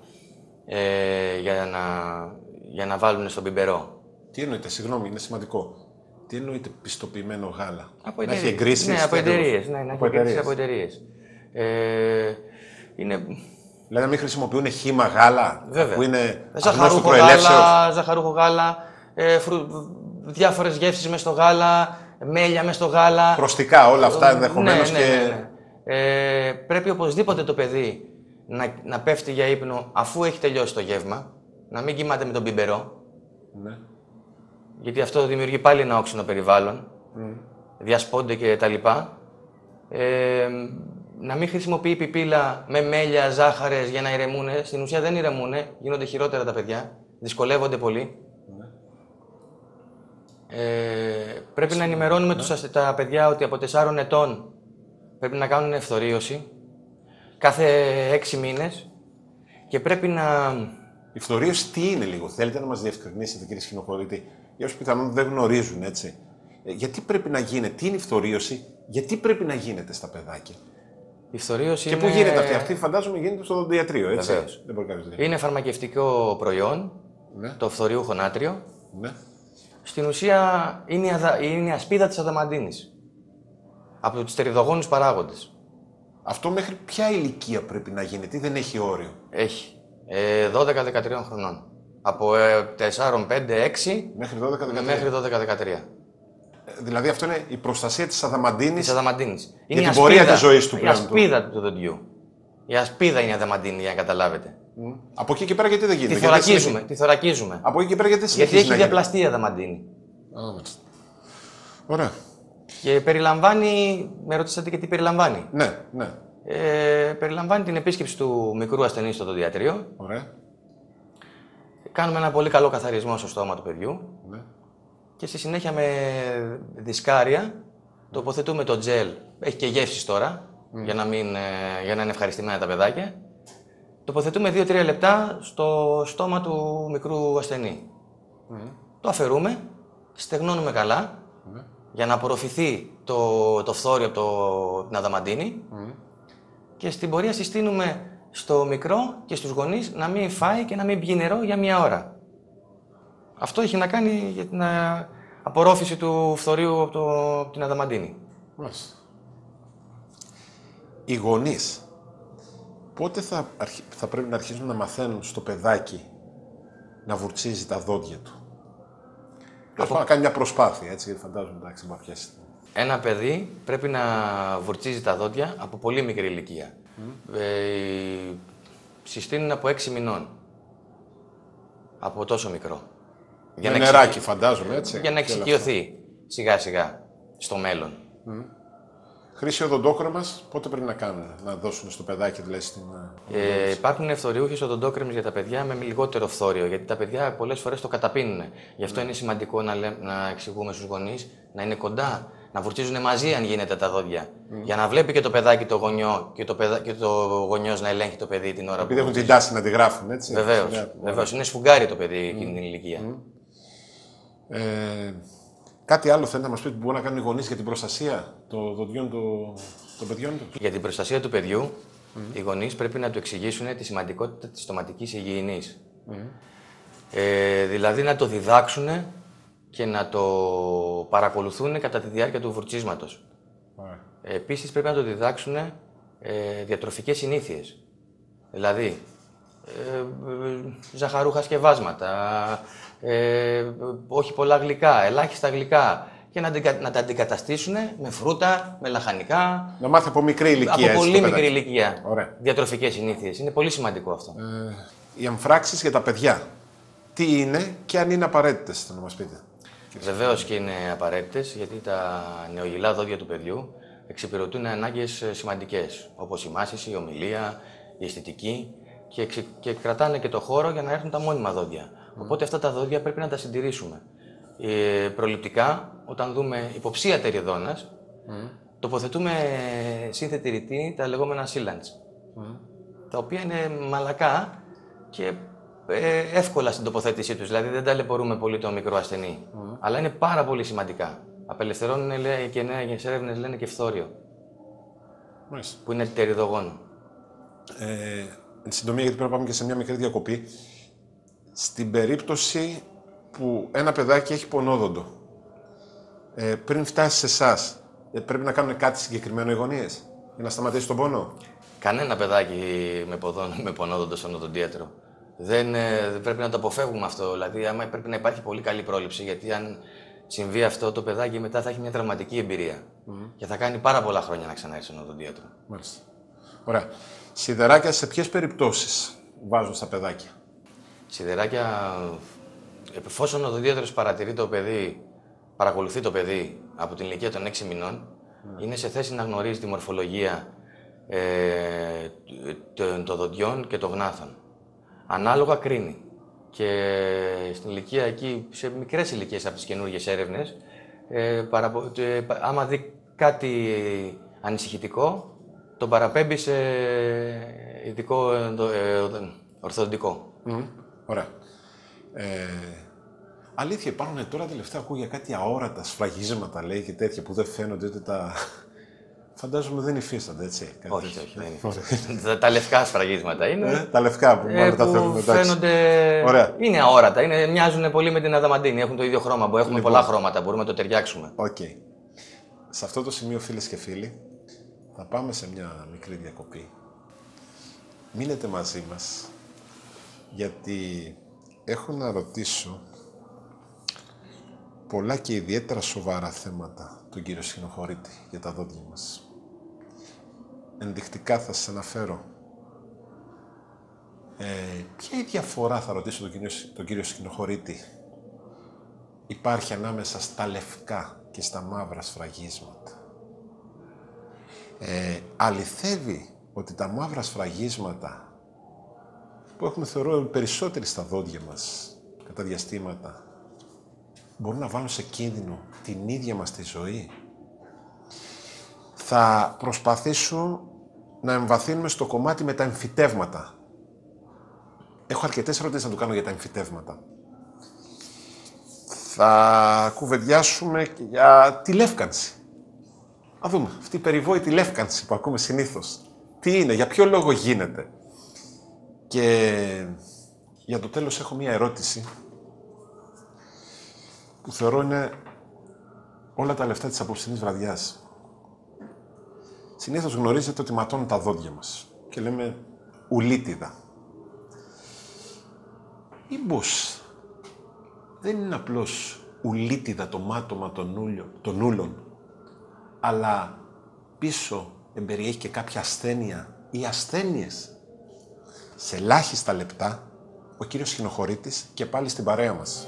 ε, για, να, για να βάλουν στον πιμπερό. Τι εννοείται, συγγνώμη, είναι σημαντικό. Τι εννοείται πιστοποιημένο γάλα; Από να έχει εταιρείες. εγκρίσεις. Ναι, από εταιρείες. Ναι, να Από έχει εγκρίσεις εταιρείες. από εταιρείες. Ε, είναι Δηλαδή να μην χρησιμοποιούν χύμα γάλα Βέβαια. που είναι αγνώστου ζαχαρούχο προελεύσεως. γάλα, ζαχαρούχο γάλα, ε, φρου, διάφορες γεύσεις μες στο γάλα, μέλια μες στο γάλα. Χρωστικά όλα αυτά ενδεχομένως ναι, ναι, και. ναι, ναι. Ε, πρέπει οπωσδήποτε το παιδί να, να πέφτει για ύπνο αφού έχει τελειώσει το γεύμα, να μην κοιμάται με τον πιμπερό, Ναι. γιατί αυτό δημιουργεί πάλι ένα όξινο περιβάλλον, διασπώνται και τα λοιπά. Ε, να μην χρησιμοποιεί πιπίλα με μέλια, ζάχαρες για να ηρεμούν. Στην ουσία δεν ηρεμούν, γίνονται χειρότερα τα παιδιά, δυσκολεύονται πολύ. Ε, πρέπει να ενημερώνουμε τους, ασθε- τα παιδιά ότι από 4 ετών πρέπει να κάνουν ευθορίωση κάθε 6 μήνες και πρέπει να... Η φθορίωση τι είναι λίγο, θέλετε να μας διευκρινίσετε κύριε Σχοινοχωρήτη, για όσους πιθανόν δεν γνωρίζουν έτσι. Ε, γιατί πρέπει να γίνεται, τι είναι η φθορίωση, γιατί πρέπει να γίνεται στα παιδάκια; Η φθορίωση Και είναι... πού γίνεται αυτή, αυτή φαντάζομαι γίνεται στο οδοντιατρίο, έτσι. Βεβαίως. Δεν μπορεί κάποιος να Είναι φαρμακευτικό προϊόν, Ναι. το φθοριούχο νάτριο. ναι. Στην ουσία είναι η, αδα... είναι η ασπίδα της αδαμαντίνης. Από τους τεριδογόνους παράγοντες. Αυτό μέχρι ποια ηλικία πρέπει να γίνεται, ή δεν έχει όριο; Έχει. Ε, 12-13 χρονών. Από ε, 4, 5, 6 Μέχρι 12-13. μέχρι 12-13. Ε, Δηλαδή αυτό είναι η προστασία της αδαμαντίνης. Της αδαμαντίνης. Για την πορεία της ζωής του Η πλέον, ασπίδα του δοντιού. Η ασπίδα είναι η αδαμαντίνη, για να καταλάβετε. Από εκεί και πέρα γιατί δεν Τη γίνεται. γιατί δεν θωρακίζουμε. συνεχίζει- Τη θωρακίζουμε. Από εκεί και πέρα γιατί Γιατί συνεχίζει έχει να γίνεται. διαπλαστεί η αδαμαντίνη. Α, μάλιστα. Ωραία. Και περιλαμβάνει. Με ρωτήσατε και τι περιλαμβάνει. Ναι, ναι. Ε, περιλαμβάνει την επίσκεψη του μικρού ασθενή στο δοντιατρίο. Ωραία. Κάνουμε ένα πολύ καλό καθαρισμό στο στόμα του παιδιού. Ναι. Και στη συνέχεια με δισκάρια τοποθετούμε το τζελ. Έχει και γεύσεις τώρα, για, να μην, ε, για να είναι ευχαριστημένα τα παιδάκια. Τοποθετούμε 2-3 λεπτά στο στόμα του μικρού ασθενή. Το αφαιρούμε, στεγνώνουμε καλά, για να απορροφηθεί το, το φθόριο από το, την αδαμαντίνη και στην πορεία συστήνουμε στο μικρό και στους γονείς να μην φάει και να μην πιει νερό για μία ώρα. Αυτό έχει να κάνει για την α, απορρόφηση του φθορείου από, το, από την αδαμαντίνη. Μάλιστα. Οι γονείς πότε θα, αρχι- θα πρέπει να αρχίσουν να μαθαίνουν στο παιδάκι να βουρτσίζει τα δόντια του; Τέλος πάντων, να κάνει μια προσπάθεια, έτσι, γιατί φαντάζομαι, εντάξει, μα πιάσει. Ένα παιδί πρέπει να βουρτσίζει τα δόντια από πολύ μικρή ηλικία. Ε, συστήνουν από 6 μηνών. Από τόσο μικρό. Για να νεράκι, εξοικει- φαντάζομαι, έτσι. Για να και όλα εξοικειωθεί σιγά σιγά στο μέλλον. αυτά. Χρήση οδοντόκρεμα, πότε πρέπει να κάνουν, να δώσουν στο παιδάκι, δηλαδή στην. ε, Ε, υπάρχουν ευθοριούχε οδοντόκρεμες για τα παιδιά με λιγότερο φθόριο, γιατί τα παιδιά πολλές φορές το καταπίνουν. Γι' αυτό είναι σημαντικό να, λέ- να εξηγούμε στους γονείς να είναι κοντά, να βουρτσίζουν μαζί αν γίνεται τα δόντια. Για να βλέπει και το παιδάκι το γονιό και το, παιδα... και το γονιός να ελέγχει το παιδί την ώρα Επειδή που. έχουν την τάση να τη γράφουν, έτσι. Βεβαίως. Ναι. Βεβαίως. Είναι σφουγγάρι το παιδί εκείνη την ηλικία. Ε, κάτι άλλο θέλετε να μας πείτε που μπορούν να κάνουν οι γονείς για την προστασία των δοντιών του- των παιδιών τους; Για την προστασία του παιδιού, οι γονείς πρέπει να του εξηγήσουν τη σημαντικότητα της στοματικής υγιεινής. Ε, δηλαδή να το διδάξουν και να το παρακολουθούν κατά τη διάρκεια του βουρτσίσματος. Ωραία. Ε, επίσης πρέπει να το διδάξουν ε, διατροφικές συνήθειες. Δηλαδή, ε, ε, ζαχαρούχα σκευάσματα, ε, όχι πολλά γλυκά, ελάχιστα γλυκά και να, αντικα- να τα αντικαταστήσουν με φρούτα, με λαχανικά, Να μάθει από μικρή ηλικία. από έτσι, το πολύ παιδάκι. μικρή ηλικία. Ωραία. Διατροφικές συνήθειες. Είναι πολύ σημαντικό αυτό. Ε, οι αμφράξεις για τα παιδιά. Τι είναι και αν είναι απαραίτητες, θα να μας πείτε. Βεβαίως και είναι απαραίτητες γιατί τα νεογυλά δόντια του παιδιού εξυπηρετούν ανάγκες σημαντικές όπως η μάσηση, η ομιλία, η αισθητική και, εξε- και κρατάνε και το χώρο για να έρθουν τα μόνιμα δόντια. Οπότε αυτά τα δόντια πρέπει να τα συντηρήσουμε. Ε, προληπτικά, όταν δούμε υποψία τεριδόνας, τοποθετούμε σύνθετη ρητή τα λεγόμενα sealants. Τα οποία είναι μαλακά και ε, εύκολα στην τοποθέτησή τους. Δηλαδή δεν ταλαιπωρούμε πολύ το μικρό ασθενή. Αλλά είναι πάρα πολύ σημαντικά. Απελευθερώνουν λέει, και νέες έρευνες λένε και φθόριο, Μάλιστα. που είναι τεριδογόνο. Ε, εν συντομία, γιατί πρέπει να πάμε και σε μια μικρή διακοπή. Στην περίπτωση που ένα παιδάκι έχει πονόδοντο, ε, πριν φτάσει σε εσάς, ε, πρέπει να κάνουν κάτι συγκεκριμένο οι γονείς για να σταματήσει τον πόνο; Κανένα παιδάκι με, ποδόν, με πονόδοντο στον οδοντίατρο. Δεν, ε, πρέπει να το αποφεύγουμε αυτό. Δηλαδή, άμα πρέπει να υπάρχει πολύ καλή πρόληψη, γιατί αν συμβεί αυτό, το παιδάκι μετά θα έχει μια τραυματική εμπειρία. Και θα κάνει πάρα πολλά χρόνια να ξανάρθει στον οδοντίατρο. Μάλιστα. Ωραία. Σιδεράκια σε ποιες περιπτώσεις βάζουν στα παιδάκια; Σιδεράκια, εφόσον ο οδοντίατρο παρατηρεί το παιδί, παρακολουθεί το παιδί από την ηλικία των 6 μηνών, είναι σε θέση να γνωρίζει τη μορφολογία ε, των δοντιών και των γνάθων. Ανάλογα κρίνει. Και στην ηλικία εκεί, σε μικρές ηλικίες από τις καινούργιες έρευνες, ε, παραπο... ε, άμα δει κάτι ανησυχητικό, τον παραπέμπει σε ειδικό ε, ορθοδοντικό. Ωραία. Ε, αλήθεια, υπάρχουν τώρα τελευταία ακούω για κάτι αόρατα σφραγίσματα, λέει και τέτοια που δεν φαίνονται ούτε τα. Φαντάζομαι δεν υφίστανται, έτσι. Κάτι Όχι, τέτοιο. όχι, δεν είναι. τα, τα λευκά σφραγίσματα είναι. Ε, τα λευκά που ε, μάλλον τα που θέλουμε. εντάξει. φαίνονται. Ωραία. Είναι αόρατα. Είναι, μοιάζουν πολύ με την αδαμαντίνη. Έχουν το ίδιο χρώμα. Που έχουμε Λοιπόν. πολλά χρώματα. Μπορούμε να το ταιριάξουμε. Οκ. Σε αυτό το σημείο, φίλες και φίλοι, θα πάμε σε μια μικρή διακοπή. Μείνετε μαζί μας, γιατί έχω να ρωτήσω πολλά και ιδιαίτερα σοβαρά θέματα τον κύριο Σχηνοχωρίτη για τα δόντια μας. Ενδεικτικά θα σας αναφέρω. Ε, ποια η διαφορά, θα ρωτήσω τον κύριο, τον κύριο Σχηνοχωρίτη, υπάρχει ανάμεσα στα λευκά και στα μαύρα σφραγίσματα; Ε, αληθεύει ότι τα μαύρα σφραγίσματα που έχουμε θεωρώ περισσότεροι στα δόντια μας κατά διαστήματα μπορούν να βάλουν σε κίνδυνο την ίδια μας τη ζωή; Θα προσπαθήσω να εμβαθύνουμε στο κομμάτι με τα εμφυτεύματα. Έχω αρκετές ερωτήσεις να του κάνω για τα εμφυτεύματα θα κουβεντιάσουμε και για τη λεύκανση. Να δούμε, αυτή η περιβόητη λεύκανση που ακούμε συνήθως. Τι είναι, για ποιο λόγο γίνεται; Και για το τέλος έχω μία ερώτηση που θεωρώ είναι όλα τα λεφτά της απόψινής βραδιάς. Συνήθως γνωρίζετε ότι ματώνουν τα δόντια μας και λέμε ουλίτιδα. Μήπως δεν είναι απλώς ουλίτιδα το μάτωμα των, ούλιο, των ούλων, αλλά πίσω εμπεριέχει και κάποια ασθένεια ή ασθένειες; Σε ελάχιστα λεπτά, ο κύριος Χινοχωρήτης και πάλι στην παρέα μας.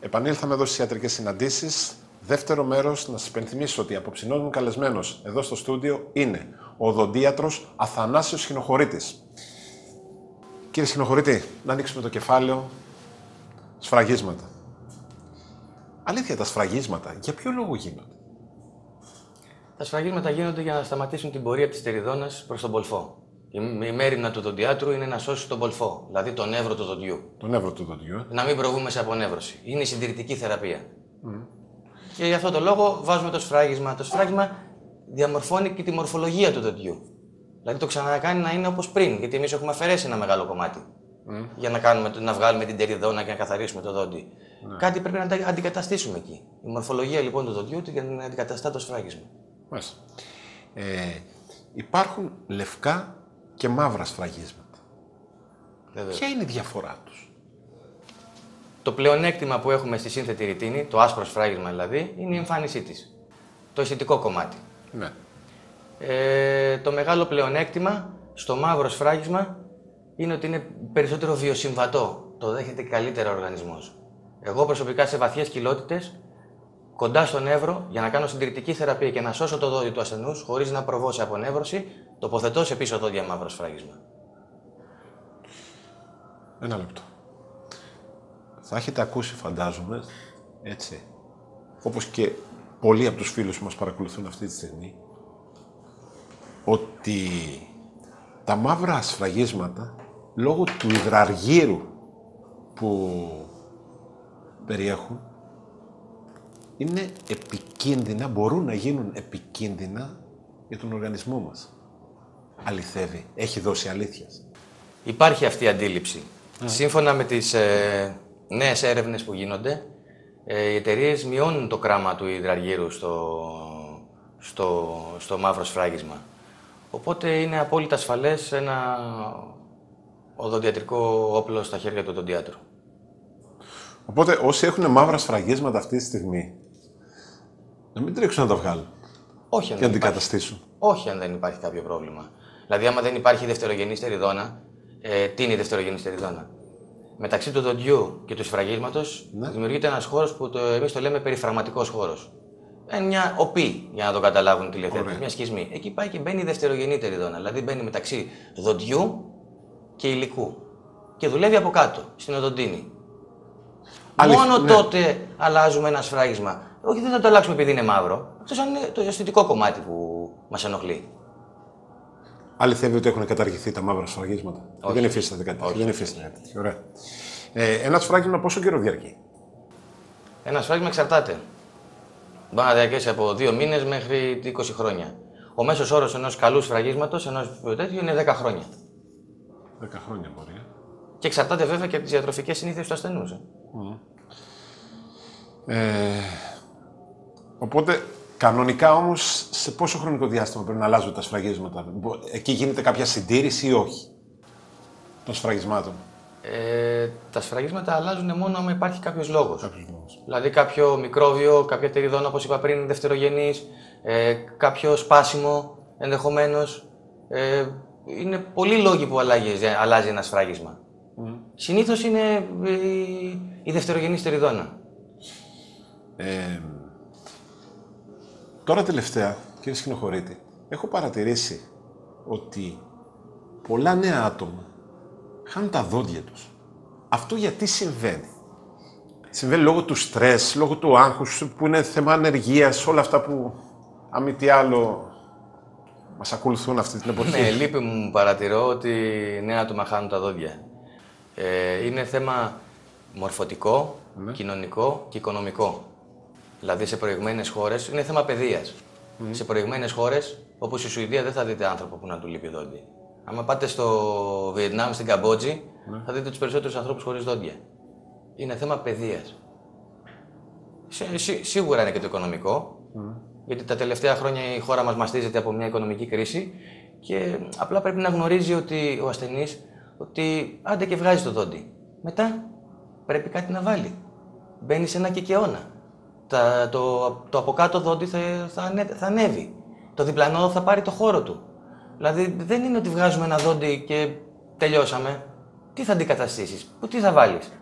Επανήλθαμε εδώ στις ιατρικές συναντήσεις. Δεύτερο μέρος, να σας υπενθυμίσω ότι απόψινός μου καλεσμένος εδώ στο στούντιο είναι ο οδοντίατρος Αθανάσιος Σχηνοχωρήτης. Κύριε Σχηνοχωρίτη, να ανοίξουμε το κεφάλαιο σφραγίσματα. Αλήθεια, τα σφραγίσματα, για ποιο λόγο γίνονται; Τα σφραγίσματα γίνονται για να σταματήσουν την πορεία της τεριδόνα προς τον πολφό. Η, η μέρινα του δοντιάτρου είναι να σώσει τον πολφό, δηλαδή τον νεύρο του δοντιού. Τον εύρο του δοντιού, ε. Να μην προβούμε σε απονεύρωση. Είναι η συντηρητική θεραπεία. Και γι' αυτό το λόγο βάζουμε το σφράγισμα. Το σφράγισμα διαμορφώνει και τη μορφολογία του δοντιού. Δηλαδή το ξανακάνει να είναι όπως πριν, γιατί εμείς έχουμε αφαιρέσει ένα μεγάλο κομμάτι. Για να, κάνουμε, να βγάλουμε την τεριδόνα και να καθαρίσουμε το δόντι. Κάτι πρέπει να τα αντικαταστήσουμε εκεί. Η μορφολογία λοιπόν του δοντιού την αντικαταστά το σφράγισμα. Μάλιστα. Ε, υπάρχουν λευκά και μαύρα σφραγίσματα. Βέβαια. Ποια είναι η διαφορά τους; Το πλεονέκτημα που έχουμε στη σύνθετη ρητίνη, το άσπρο σφράγισμα δηλαδή, είναι η εμφάνισή της. Το αισθητικό κομμάτι. Ναι. Ε, το μεγάλο πλεονέκτημα στο μαύρο σφράγισμα είναι ότι είναι περισσότερο βιοσυμβατό. Το δέχεται καλύτερα ο οργανισμός. Εγώ προσωπικά σε βαθιές κοιλότητες, κοντά στον νεύρο, για να κάνω συντηρητική θεραπεία και να σώσω το δόντι του ασθενούς, χωρίς να προβώ σε απονεύρωση, τοποθετώ σε πίσω δόντια μαύρο σφράγισμα. Ένα λεπτό. Θα έχετε ακούσει, φαντάζομαι, έτσι, όπως και πολλοί από τους φίλους που μας παρακολουθούν αυτή τη στιγμή, ότι τα μαύρα σφραγίσματα, λόγω του υδραργύρου που περιέχουν, είναι επικίνδυνα, μπορούν να γίνουν επικίνδυνα για τον οργανισμό μας. Αληθεύει, έχει δώσει αλήθεια. Υπάρχει αυτή η αντίληψη. Σύμφωνα με τις ε, νέες έρευνες που γίνονται, ε, οι εταιρείες μειώνουν το κράμα του υδραργύρου στο, στο, στο μαύρο σφράγισμα. Οπότε είναι απόλυτα ασφαλές ένα οδοντιατρικό όπλο στα χέρια του οδοντιάτρου. Οπότε όσοι έχουν μαύρα σφραγίσματα αυτή τη στιγμή, να μην τρέξουν να τα βγάλουν Όχι αν, και να δεν υπάρχει, αντικαταστήσουν. όχι αν δεν υπάρχει κάποιο πρόβλημα. Δηλαδή, άμα δεν υπάρχει δευτερογενή στεριδόνα, ε, τι είναι η δευτερογενή στεριδόνα; Μεταξύ του δοντιού και του σφραγίσματος Ναι. δημιουργείται ένας χώρος που το, εμείς το λέμε περιφραγματικός χώρος. Είναι μια οπή, για να το καταλάβουν τι λέτε. Ωραία. Μια σχισμή. Εκεί πάει και μπαίνει η δευτερογενή τεριδόνα. Δηλαδή μπαίνει μεταξύ δοντιού και υλικού. Και δουλεύει από κάτω, στην οδοντίνη. Αληθ- Μόνο ναι. τότε αλλάζουμε ένα σφράγισμα. Όχι, δεν θα το αλλάξουμε επειδή είναι μαύρο. Αυτό είναι το αισθητικό κομμάτι που μας ενοχλεί. Αληθεύει ότι έχουν καταργηθεί τα μαύρα σφραγίσματα. Όχι. Δεν υφίσταται κάτι τέτοιο. Όχι. Δεν υφίσταται κάτι τέτοιο. Ωραία. Ε, ένα σφράγισμα πόσο καιρό διαρκεί; Ένα σφράγισμα εξαρτάται. Μπορεί να διαρκέσει από 2 μήνες μέχρι 20 χρόνια. Ο μέσος όρος ενός καλού σφραγίσματος, ενός τέτοιου, είναι 10 χρόνια. 10 χρόνια μπορεί. ε. Και εξαρτάται βέβαια και από τις διατροφικές συνήθειες του ασθενούς. Ε, οπότε, κανονικά όμως, σε πόσο χρονικό διάστημα πρέπει να αλλάζουν τα σφραγίσματα; Μπο- Εκεί γίνεται κάποια συντήρηση ή όχι των σφραγισμάτων; Ε, τα σφραγίσματα αλλάζουν μόνο αν υπάρχει κάποιος λόγος. Κάποιος λόγος. Δηλαδή κάποιο μικρόβιο, κάποια τεριδόνα, όπως είπα πριν, δευτερογενής, ε, κάποιο σπάσιμο ενδεχομένως. Ε, είναι πολλοί λόγοι που αλλάζει, αλλάζει ένα σφράγισμα. Συνήθως είναι η, η δευτερογενή τεριδόνα. Ε, τώρα τελευταία, κύριε Σκηνοχωρίτη, έχω παρατηρήσει ότι πολλά νέα άτομα χάνουν τα δόντια τους. Αυτό γιατί συμβαίνει; Συμβαίνει λόγω του στρες, λόγω του άγχους που είναι θέμα ανεργίας, όλα αυτά που αν μη τι άλλο μας ακολουθούν αυτή την εποχή. Ναι, λύπη μου παρατηρώ ότι νέα άτομα χάνουν τα δόντια. Ε, είναι θέμα μορφωτικό, κοινωνικό και οικονομικό. Δηλαδή σε προηγμένες χώρες είναι θέμα παιδείας. Σε προηγμένες χώρες, όπως η Σουηδία, δεν θα δείτε άνθρωπο που να του λείπει δόντι. Άμα πάτε στο Βιετνάμ, στην Καμπότζη, θα δείτε τους περισσότερους ανθρώπους χωρίς δόντια. Είναι θέμα παιδείας. Σίγουρα είναι και το οικονομικό, γιατί τα τελευταία χρόνια η χώρα μας μαστίζεται από μια οικονομική κρίση και απλά πρέπει να γνωρίζει ότι ο ασθενής ότι άντε και βγάζει το δόντι. Μετά πρέπει κάτι να βάλει. Μπαίνει σε ένα κικαιώνα. Τα, το, το από κάτω δόντι θα, θα, ανε- θα ανέβει. Το διπλανό θα πάρει το χώρο του. Δηλαδή δεν είναι ότι βγάζουμε ένα δόντι και τελειώσαμε. Τι θα αντικαταστήσεις, που τι θα βάλεις;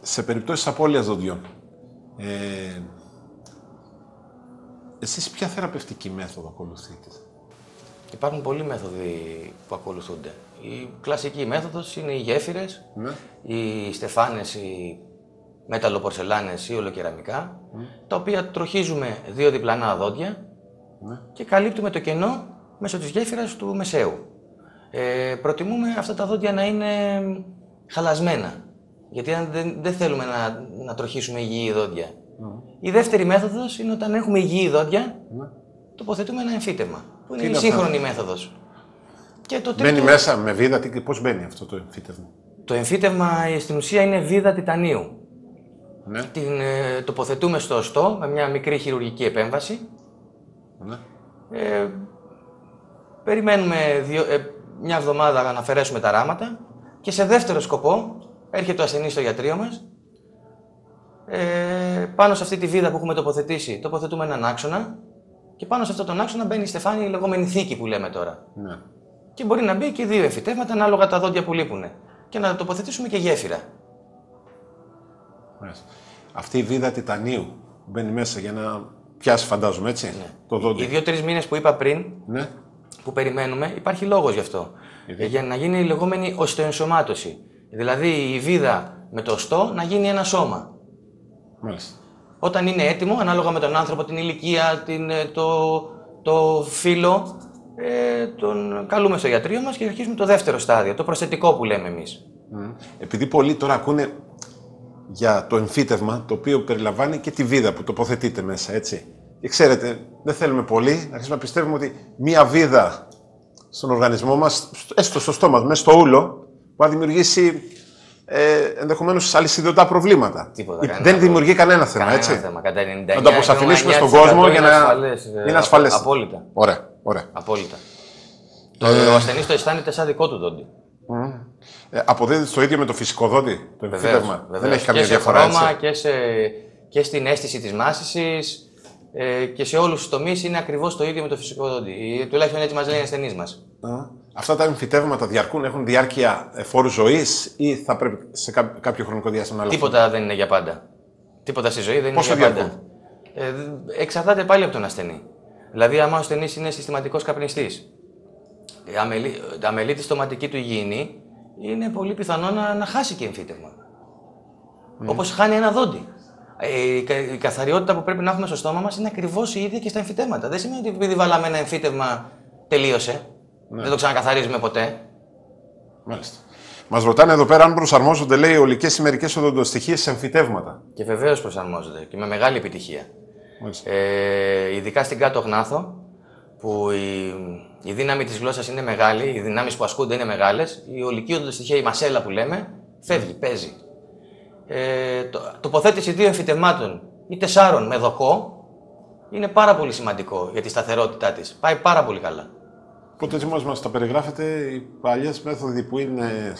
σε περιπτώσεις απώλειας δοντιών, ε, εσείς ποια θεραπευτική μέθοδο ακολουθείτε; Υπάρχουν πολλοί μέθοδοι που ακολουθούνται. Η κλασική μέθοδος είναι οι γέφυρες, Ναι. οι στεφάνες, οι μεταλλοπορσελάνες ή ολοκεραμικά, τα οποία τροχίζουμε δύο διπλανά δόντια Ναι. και καλύπτουμε το κενό μέσω της γέφυρας του μεσαίου. Ε, προτιμούμε αυτά τα δόντια να είναι χαλασμένα, γιατί αν δεν, δεν θέλουμε να, να τροχίσουμε υγιή δόντια. Η δεύτερη μέθοδος είναι όταν έχουμε υγιή δόντια, Ναι. τοποθετούμε ένα εμφύτευμα, που είναι, Τι η είναι σύγχρονη μέθοδος. Και το Μπαίνει τρίτο, μέσα με βίδα, τι- πώς μπαίνει αυτό το εμφύτευμα; το εμφύτευμα ε, στην ουσία είναι βίδα τιτανίου. Ναι. Την ε, τοποθετούμε στο οστό με μια μικρή χειρουργική επέμβαση. ναι. Ε, περιμένουμε δύο, ε, μια εβδομάδα να αφαιρέσουμε τα ράματα και σε δεύτερο σκοπό έρχεται ο ασθενής στο ιατρείο μας. Ε, πάνω σε αυτή τη βίδα που έχουμε τοποθετήσει τοποθετούμε έναν άξονα και πάνω σε αυτόν τον άξονα μπαίνει η στεφάνη η λεγόμενη θήκη που λέμε τώρα. ναι. Και μπορεί να μπει και δύο εμφυτεύματα ανάλογα τα δόντια που λείπουν. Και να τοποθετήσουμε και γέφυρα. Μάλιστα. Αυτή η βίδα τιτανίου μπαίνει μέσα για να πιάσει, φαντάζομαι, έτσι, το Οι δόντι. δύο-τρεις μήνες που είπα πριν, Ναι. που περιμένουμε, υπάρχει λόγος γι' αυτό. Για να γίνει η λεγόμενη οστοενσωμάτωση. Δηλαδή η βίδα με το οστό να γίνει ένα σώμα. Μάλιστα. Όταν είναι έτοιμο, ανάλογα με τον άνθρωπο, την ηλικία, την, ε, το, το φύλλο, ε, τον καλούμε στο ιατρείο μας και αρχίζουμε το δεύτερο στάδιο, το προσθετικό που λέμε εμείς. Μμ. Επειδή πολλοί τώρα ακούνε για το εμφύτευμα, το οποίο περιλαμβάνει και τη βίδα που τοποθετείται μέσα, έτσι. Και ξέρετε, δεν θέλουμε πολύ να αρχίσουμε να πιστεύουμε ότι μία βίδα στον οργανισμό μας, έστω στο στόμα, μέσα στο ούλο, μπορεί να δημιουργήσει ε, ενδεχομένως αλυσιδωτά προβλήματα. Τίποτα, κανένα δεν πρόβλημα. δημιουργεί κανένα θέμα, Κανένα έτσι. θέμα. Κατά 99, Να το αποσαφηνίσουμε στον κόσμο για να ασφαλές, ε, είναι ασφαλές. Απόλυτα. Ωραία, ωραία. Απόλυτα. Ε. Το, ο ασθενής το αισθάνεται σαν δικό του δόντι. Ε, αποδίδεται το ίδιο με το φυσικό δόντι, το Βεβαίως, εμφύτευμα. Δεν βεβαίως. έχει καμία και σε διαφορά. χρώμα έτσι. και, σε, και στην αίσθηση της μάσησης ε, και σε όλους τους τομείς είναι ακριβώς το ίδιο με το φυσικό δόντι. Ε, Τουλάχιστον έτσι μας λένε οι ασθενείς μας. Α. Αυτά τα εμφυτεύματα διαρκούν, έχουν διάρκεια ε, φόρου ζωής ή θα πρέπει σε κά- κάποιο χρονικό διάστημα να αλλάξουν; Τίποτα δεν είναι για πάντα. Τίποτα στη ζωή δεν Πόσο είναι για πάντα. διαρκούν; Ε, δ- εξαρτάται πάλι από τον ασθενή. Δηλαδή, άμα ο ασθενής είναι συστηματικός καπνιστής, αμελή, αμελεί της στοματική του υγιεινή, είναι πολύ πιθανό να, να χάσει και εμφύτευμα. Ναι. Όπως χάνει ένα δόντι. Ε, η, κα- η καθαριότητα που πρέπει να έχουμε στο στόμα μας είναι ακριβώς η ίδια και στα εμφυτεύματα. Δεν σημαίνει ότι επειδή βάλαμε ένα εμφύτευμα τελείωσε. Ναι. Δεν το ξανακαθαρίζουμε ποτέ. Μάλιστα. Μας ρωτάνε εδώ πέρα αν προσαρμόζονται, λέει, ολικές ή μερικές οδοντοστοιχίε σε εμφυτεύματα. Και βεβαίως προσαρμόζονται και με μεγάλη επιτυχία. Μάλιστα. Ε, ειδικά στην κάτω γνάθο, που η, η δύναμη της γλώσσας είναι μεγάλη, οι δυνάμεις που ασκούνται είναι μεγάλες, η ολική οδοντοστοιχεία, η μασέλα που λέμε, φεύγει, παίζει. Ε, το, τοποθέτηση δύο εμφυτευμάτων ή τεσσάρων με δοχό είναι πάρα πολύ σημαντικό για τη σταθερότητά της. Πάει πάρα πολύ καλά. Οπότε έτσι μόλις μας τα περιγράφετε, οι παλιές μέθοδοι που είναι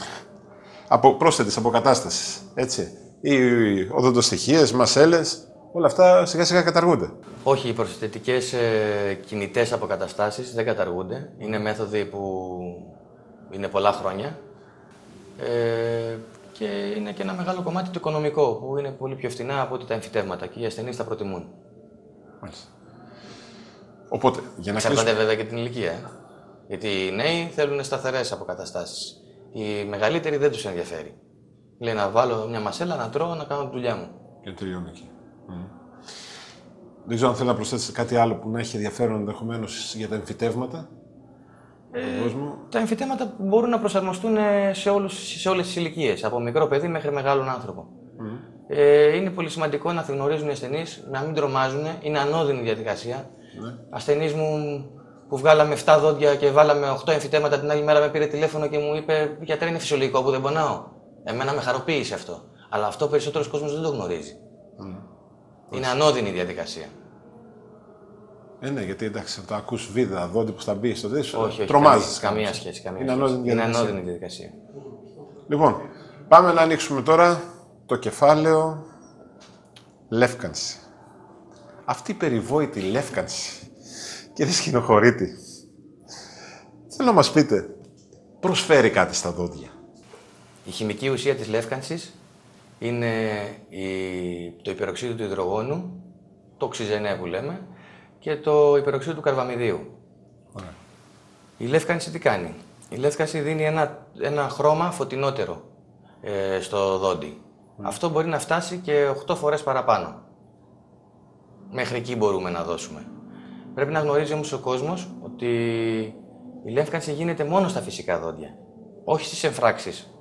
από, πρόσθετης αποκατάστασης, έτσι. Οι οδοντοστοιχίες, μασέλες, όλα αυτά σιγά σιγά καταργούνται. Όχι, οι προσθετικές ε, κινητές αποκαταστάσεις δεν καταργούνται. Είναι μέθοδοι που είναι πολλά χρόνια. Ε, και είναι και ένα μεγάλο κομμάτι το οικονομικό, που είναι πολύ πιο φθηνά από ότι τα εμφυτεύματα και οι ασθενείς τα προτιμούν. Μάλιστα. Οπότε, για να κλείσουμε... Εξαρτάται βέβαια και την ηλικία. Ε. Γιατί οι νέοι θέλουν σταθερές αποκαταστάσεις. Οι μεγαλύτεροι δεν τους ενδιαφέρει. Λέει να βάλω μια μασέλα, να τρώω, να κάνω τη δουλειά μου. Και τελειώνει εκεί. Μμμ. Δεν ξέρω αν θέλεις να προσθέσεις κάτι άλλο που να έχει ενδιαφέρον ενδεχομένως για τα εμφυτεύματα. στον κόσμο. Τα εμφυτεύματα που μπορούν να προσαρμοστούν ε, σε, όλους, σε όλες τις ηλικίες, από μικρό παιδί μέχρι μεγάλον άνθρωπο. Ε, είναι πολύ σημαντικό να γνωρίζουν οι ασθενείς, να μην τρομάζουν, είναι ανώδυνη η διαδικασία. Ναι. Ασθενείς μου που βγάλαμε 7 δόντια και βάλαμε 8 εμφυτεύματα την άλλη μέρα με πήρε τηλέφωνο και μου είπε «Γιατρέ, είναι φυσιολογικό που δεν πονάω». Εμένα με χαροποίησε αυτό. Αλλά αυτό ο περισσότερος κόσμος δεν το γνωρίζει. Είναι ανώδυνη η διαδικασία. Ε, ναι, γιατί εντάξει, όταν ακούς βίδα, δόντι που θα μπεις στο δίσο, όχι, όχι. τρομάζεις. Καμία, καμία σχέση. Καμία Είναι σχέση. ανώδυνη Είναι διαδικασία. ανώδυνη η διαδικασία. Λοιπόν, πάμε να ανοίξουμε τώρα το κεφάλαιο λεύκανση. Αυτή η περιβόητη λεύκανση, κύριε Σκηνοχωρίτη, θέλω να μας πείτε, προσφέρει κάτι στα δόντια; Η χημική ουσία της λεύκανσης είναι η, το υπεροξίδιο του υδρογόνου, το οξυζενέ που λέμε, και το υπεροξίδιο του καρβαμιδίου. Η λεύκανση τι κάνει; Η λεύκανση δίνει ένα, ένα χρώμα φωτεινότερο ε, στο δόντι. Αυτό μπορεί να φτάσει και 8 φορές παραπάνω. Μέχρι εκεί μπορούμε να δώσουμε. Πρέπει να γνωρίζει όμως ο κόσμος ότι η λεύκανση γίνεται μόνο στα φυσικά δόντια. Όχι στις εμφράξεις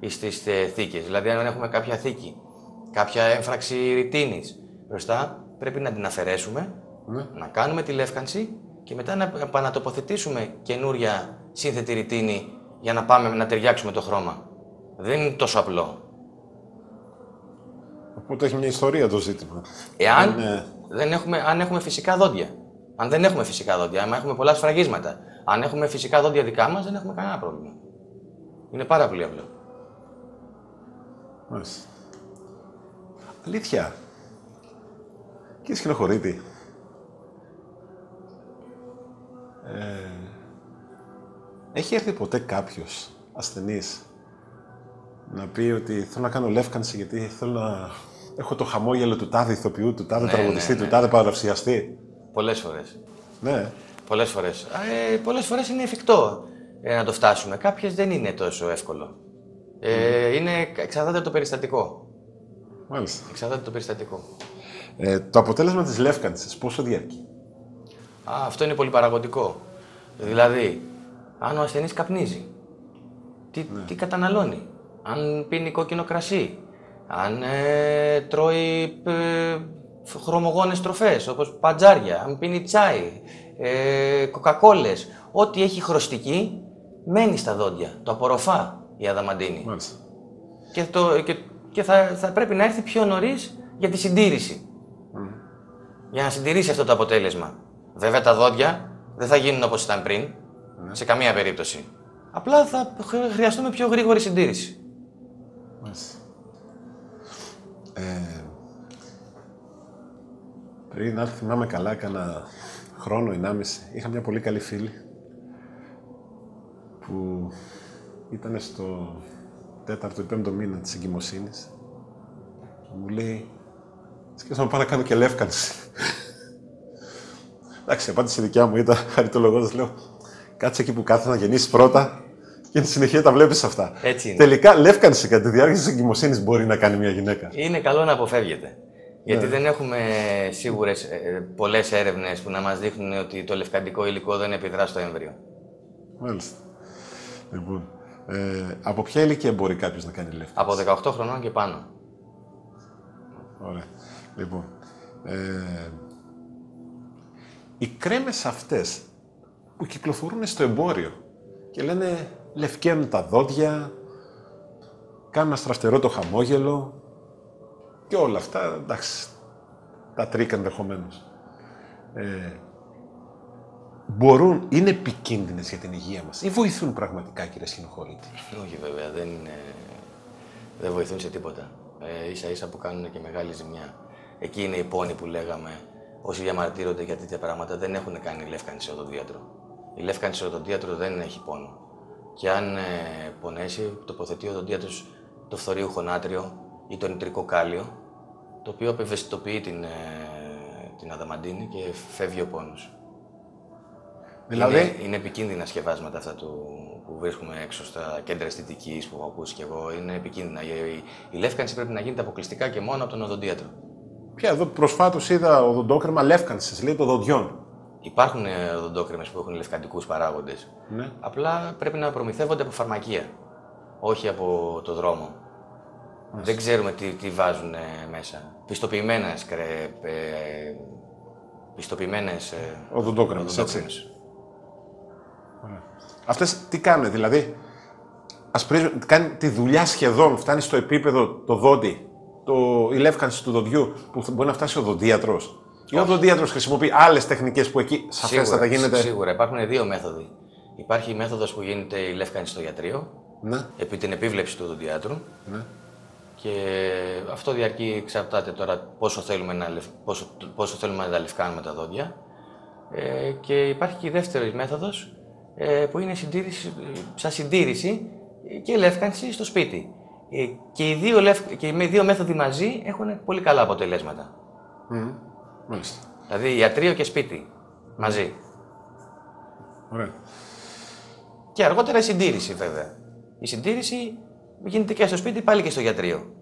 ή στις ε, θήκες. Δηλαδή αν έχουμε κάποια θήκη, κάποια έμφραξη ρητίνης μπροστά, πρέπει να την αφαιρέσουμε, να κάνουμε τη λεύκανση και μετά να επανατοποθετήσουμε καινούρια σύνθετη ρητίνη για να πάμε να ταιριάξουμε το χρώμα. Δεν είναι τόσο απλό. Οπότε έχει μια ιστορία το ζήτημα. Εάν Είναι- δεν έχουμε, αν έχουμε φυσικά δόντια. Αν δεν έχουμε φυσικά δόντια, αν έχουμε πολλά σφραγίσματα. Αν έχουμε φυσικά δόντια δικά μας, δεν έχουμε κανένα πρόβλημα. Είναι πάρα πολύ απλό. Μάλιστα. Αλήθεια. Κύριε Σκηνοχωρίτη. Ε, έχει έρθει ποτέ κάποιος ασθενής να πει ότι θέλω να κάνω λεύκανση γιατί θέλω να έχω το χαμόγελο του τάδε ηθοποιού, του τάδε Ναι, τραγουδιστή, ναι, του ναι. τάδε παραυσιαστή. Πολλές φορές. Ναι. Πολλές φορές. Ε, Πολλές φορές είναι εφικτό ε, να το φτάσουμε. Κάποιες δεν είναι τόσο εύκολο. Ε, είναι, εξαρτάται από το περιστατικό. Μάλιστα. Εξαρτάται από το περιστατικό. Ε, το αποτέλεσμα της λεύκανσης πόσο διαρκεί; Α, αυτό είναι πολύ παραγωγικό. Δηλαδή, αν ο ασθενής καπνίζει, τι, τι καταναλώνει; Αν πίνει κόκκινο κρασί, αν ε, τρώει ε, χρωμογόνες τροφές, όπως πατζάρια, αν πίνει τσάι, ε, κοκακόλες, ό,τι έχει χρωστική, μένει στα δόντια, το απορροφά η αδαμαντίνη. Μάλιστα. Και, το, και, και θα, θα πρέπει να έρθει πιο νωρίς για τη συντήρηση. Για να συντηρήσει αυτό το αποτέλεσμα. Βέβαια τα δόντια δεν θα γίνουν όπως ήταν πριν, σε καμία περίπτωση. Απλά θα χρ- χρειαστούμε πιο γρήγορη συντήρηση. Μάλιστα. Πριν, αν θυμάμαι καλά, έκανα χρόνο, ενάμιση, είχα μια πολύ καλή φίλη που ήταν στο τέταρτο ή πέμπτο μήνα της εγκυμοσύνης και μου λέει σκέφτομαι να πάω να κάνω και λεύκανση. Εντάξει, η απάντηση δικιά μου ήταν χαριτολογώντας, λέω κάτσε εκεί που κάθεσαι να γεννήσεις πρώτα και εν συνεχεία τα βλέπεις αυτά. Έτσι είναι. Τελικά, λεύκανση κατά τη διάρκεια της εγκυμοσύνης μπορεί να κάνει μια γυναίκα. Είναι καλό να αποφεύγεται. Γιατί Ναι. δεν έχουμε σίγουρες ε, πολλές έρευνες που να μας δείχνουν ότι το λευκαντικό υλικό δεν επιδρά στο έμβριο. Μάλιστα. Λοιπόν, ε, από ποια ηλικία μπορεί κάποιος να κάνει λεύκανση. Από 18 χρονών και πάνω. Ωραία. Λοιπόν, ε, οι κρέμες αυτές που κυκλοφορούν στο εμπόριο και λένε λευκαίνουν τα δόντια, κάνουν αστραφτερό το χαμόγελο και όλα αυτά, εντάξει, τα τρίκα ενδεχομένως. Ε, μπορούν, είναι επικίνδυνες για την υγεία μας ή βοηθούν πραγματικά κύριε Σχηνοχωρήτη. Όχι βέβαια, δεν, είναι, δεν βοηθούν σε τίποτα. Ε, ίσα ίσα που κάνουν και μεγάλη ζημιά. Εκεί είναι οι πόνοι που λέγαμε. Όσοι διαμαρτύρονται για τέτοια πράγματα δεν έχουν κάνει λεύκανση σε οδοντίατρο. Η λεύκανση σε οδοντίατρο δεν έχει πόνο. Και αν ε, πονέσει, τοποθετεί ο οδοντίατρος το φθορίουχο νάτριο ή το νητρικό κάλιο, το οποίο απευαισθητοποιεί την, ε, την αδαμαντίνη και φεύγει ο πόνος. Δηλαδή, Είναι, είναι επικίνδυνα σκευάσματα αυτά του, που βρίσκουμε έξω στα κέντρα αισθητικής που έχω ακούσει κι εγώ. Είναι επικίνδυνα. Η, η, η λεύκανση πρέπει να γίνεται αποκλειστικά και μόνο από τον οδοντίατρο. πια εδώ προσφάτως είδα οδοντόκρεμα λεύκανσης, λέει, των δοντιών. Υπάρχουν ε, οδοντόκρεμες που έχουν λευκαντικούς παράγοντες. Ναι. Απλά πρέπει να προμηθεύονται από φαρμακεία. Όχι από το δρόμο. Δεν ξέρουμε τι, τι βάζουν ε, μέσα. Πιστοποιημένες κρε, ε, πιστοποιημένες, ε, Οδοντόκρεμες, έτσι. οδοντόκρεμες. Αυτές τι κάνουν, δηλαδή, ασπρίζουν, κάνει τη δουλειά σχεδόν, φτάνει στο επίπεδο το δόντι, το, η λεύκανση του δοντιού, που θα- μπορεί να φτάσει ο οδοντίατρος. Ή ο οδοντίατρος χρησιμοποιεί άλλες τεχνικές που εκεί σαφέστατα γίνεται. Σίγουρα. Υπάρχουν δύο μέθοδοι. Υπάρχει η μέθοδος που γίνεται η λεύκανση στο γιατρείο, Ναι, επί την επίβλεψη του οδοντιάτρου. ναι. Και αυτό διαρκεί, εξαρτάται τώρα πόσο θέλουμε να, λευ- πόσο, πόσο θέλουμε να τα λευκάνουμε τα δόντια. Ε, και υπάρχει και η δεύτερη μέθοδος, ε, που είναι συντήρηση, σαν συντήρηση και λεύκανση στο σπίτι. Ε, και, οι δύο λευ- και οι δύο μέθοδοι μαζί έχουν πολύ καλά αποτελέσματα. Μμμ. Μάλιστα. Δηλαδή ιατρείο και σπίτι μαζί. Ωραία. Και αργότερα η συντήρηση βέβαια. Η συντήρηση γίνεται και στο σπίτι πάλι και στο γιατρείο.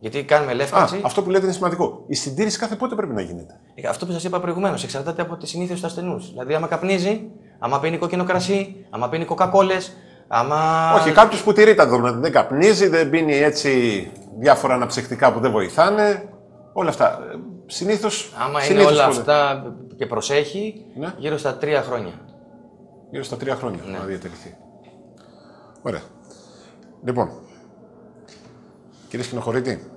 Γιατί κάνουμε Α, λεύκανση. αυτό που λέτε είναι σημαντικό. Η συντήρηση κάθε πότε πρέπει να γίνεται; Ε, Αυτό που σας είπα προηγουμένως εξαρτάται από τις συνήθειες του ασθενούς. Δηλαδή, άμα καπνίζει, άμα πίνει κόκκινο κρασί, άμα πίνει κοκακόλες, άμα. Όχι, κάποιος που τηρεί τα δεδομένα. Δεν καπνίζει, δεν πίνει έτσι διάφορα αναψυκτικά που δεν βοηθάνε. Όλα αυτά. Συνήθω. Άμα είναι όλα αυτά και προσέχει, Ναι. γύρω στα τρία χρόνια. Γύρω στα τρία χρόνια Ναι. να διατηρηθεί. Ωραία. Λοιπόν, κύριε Σκηνοχωρήτη,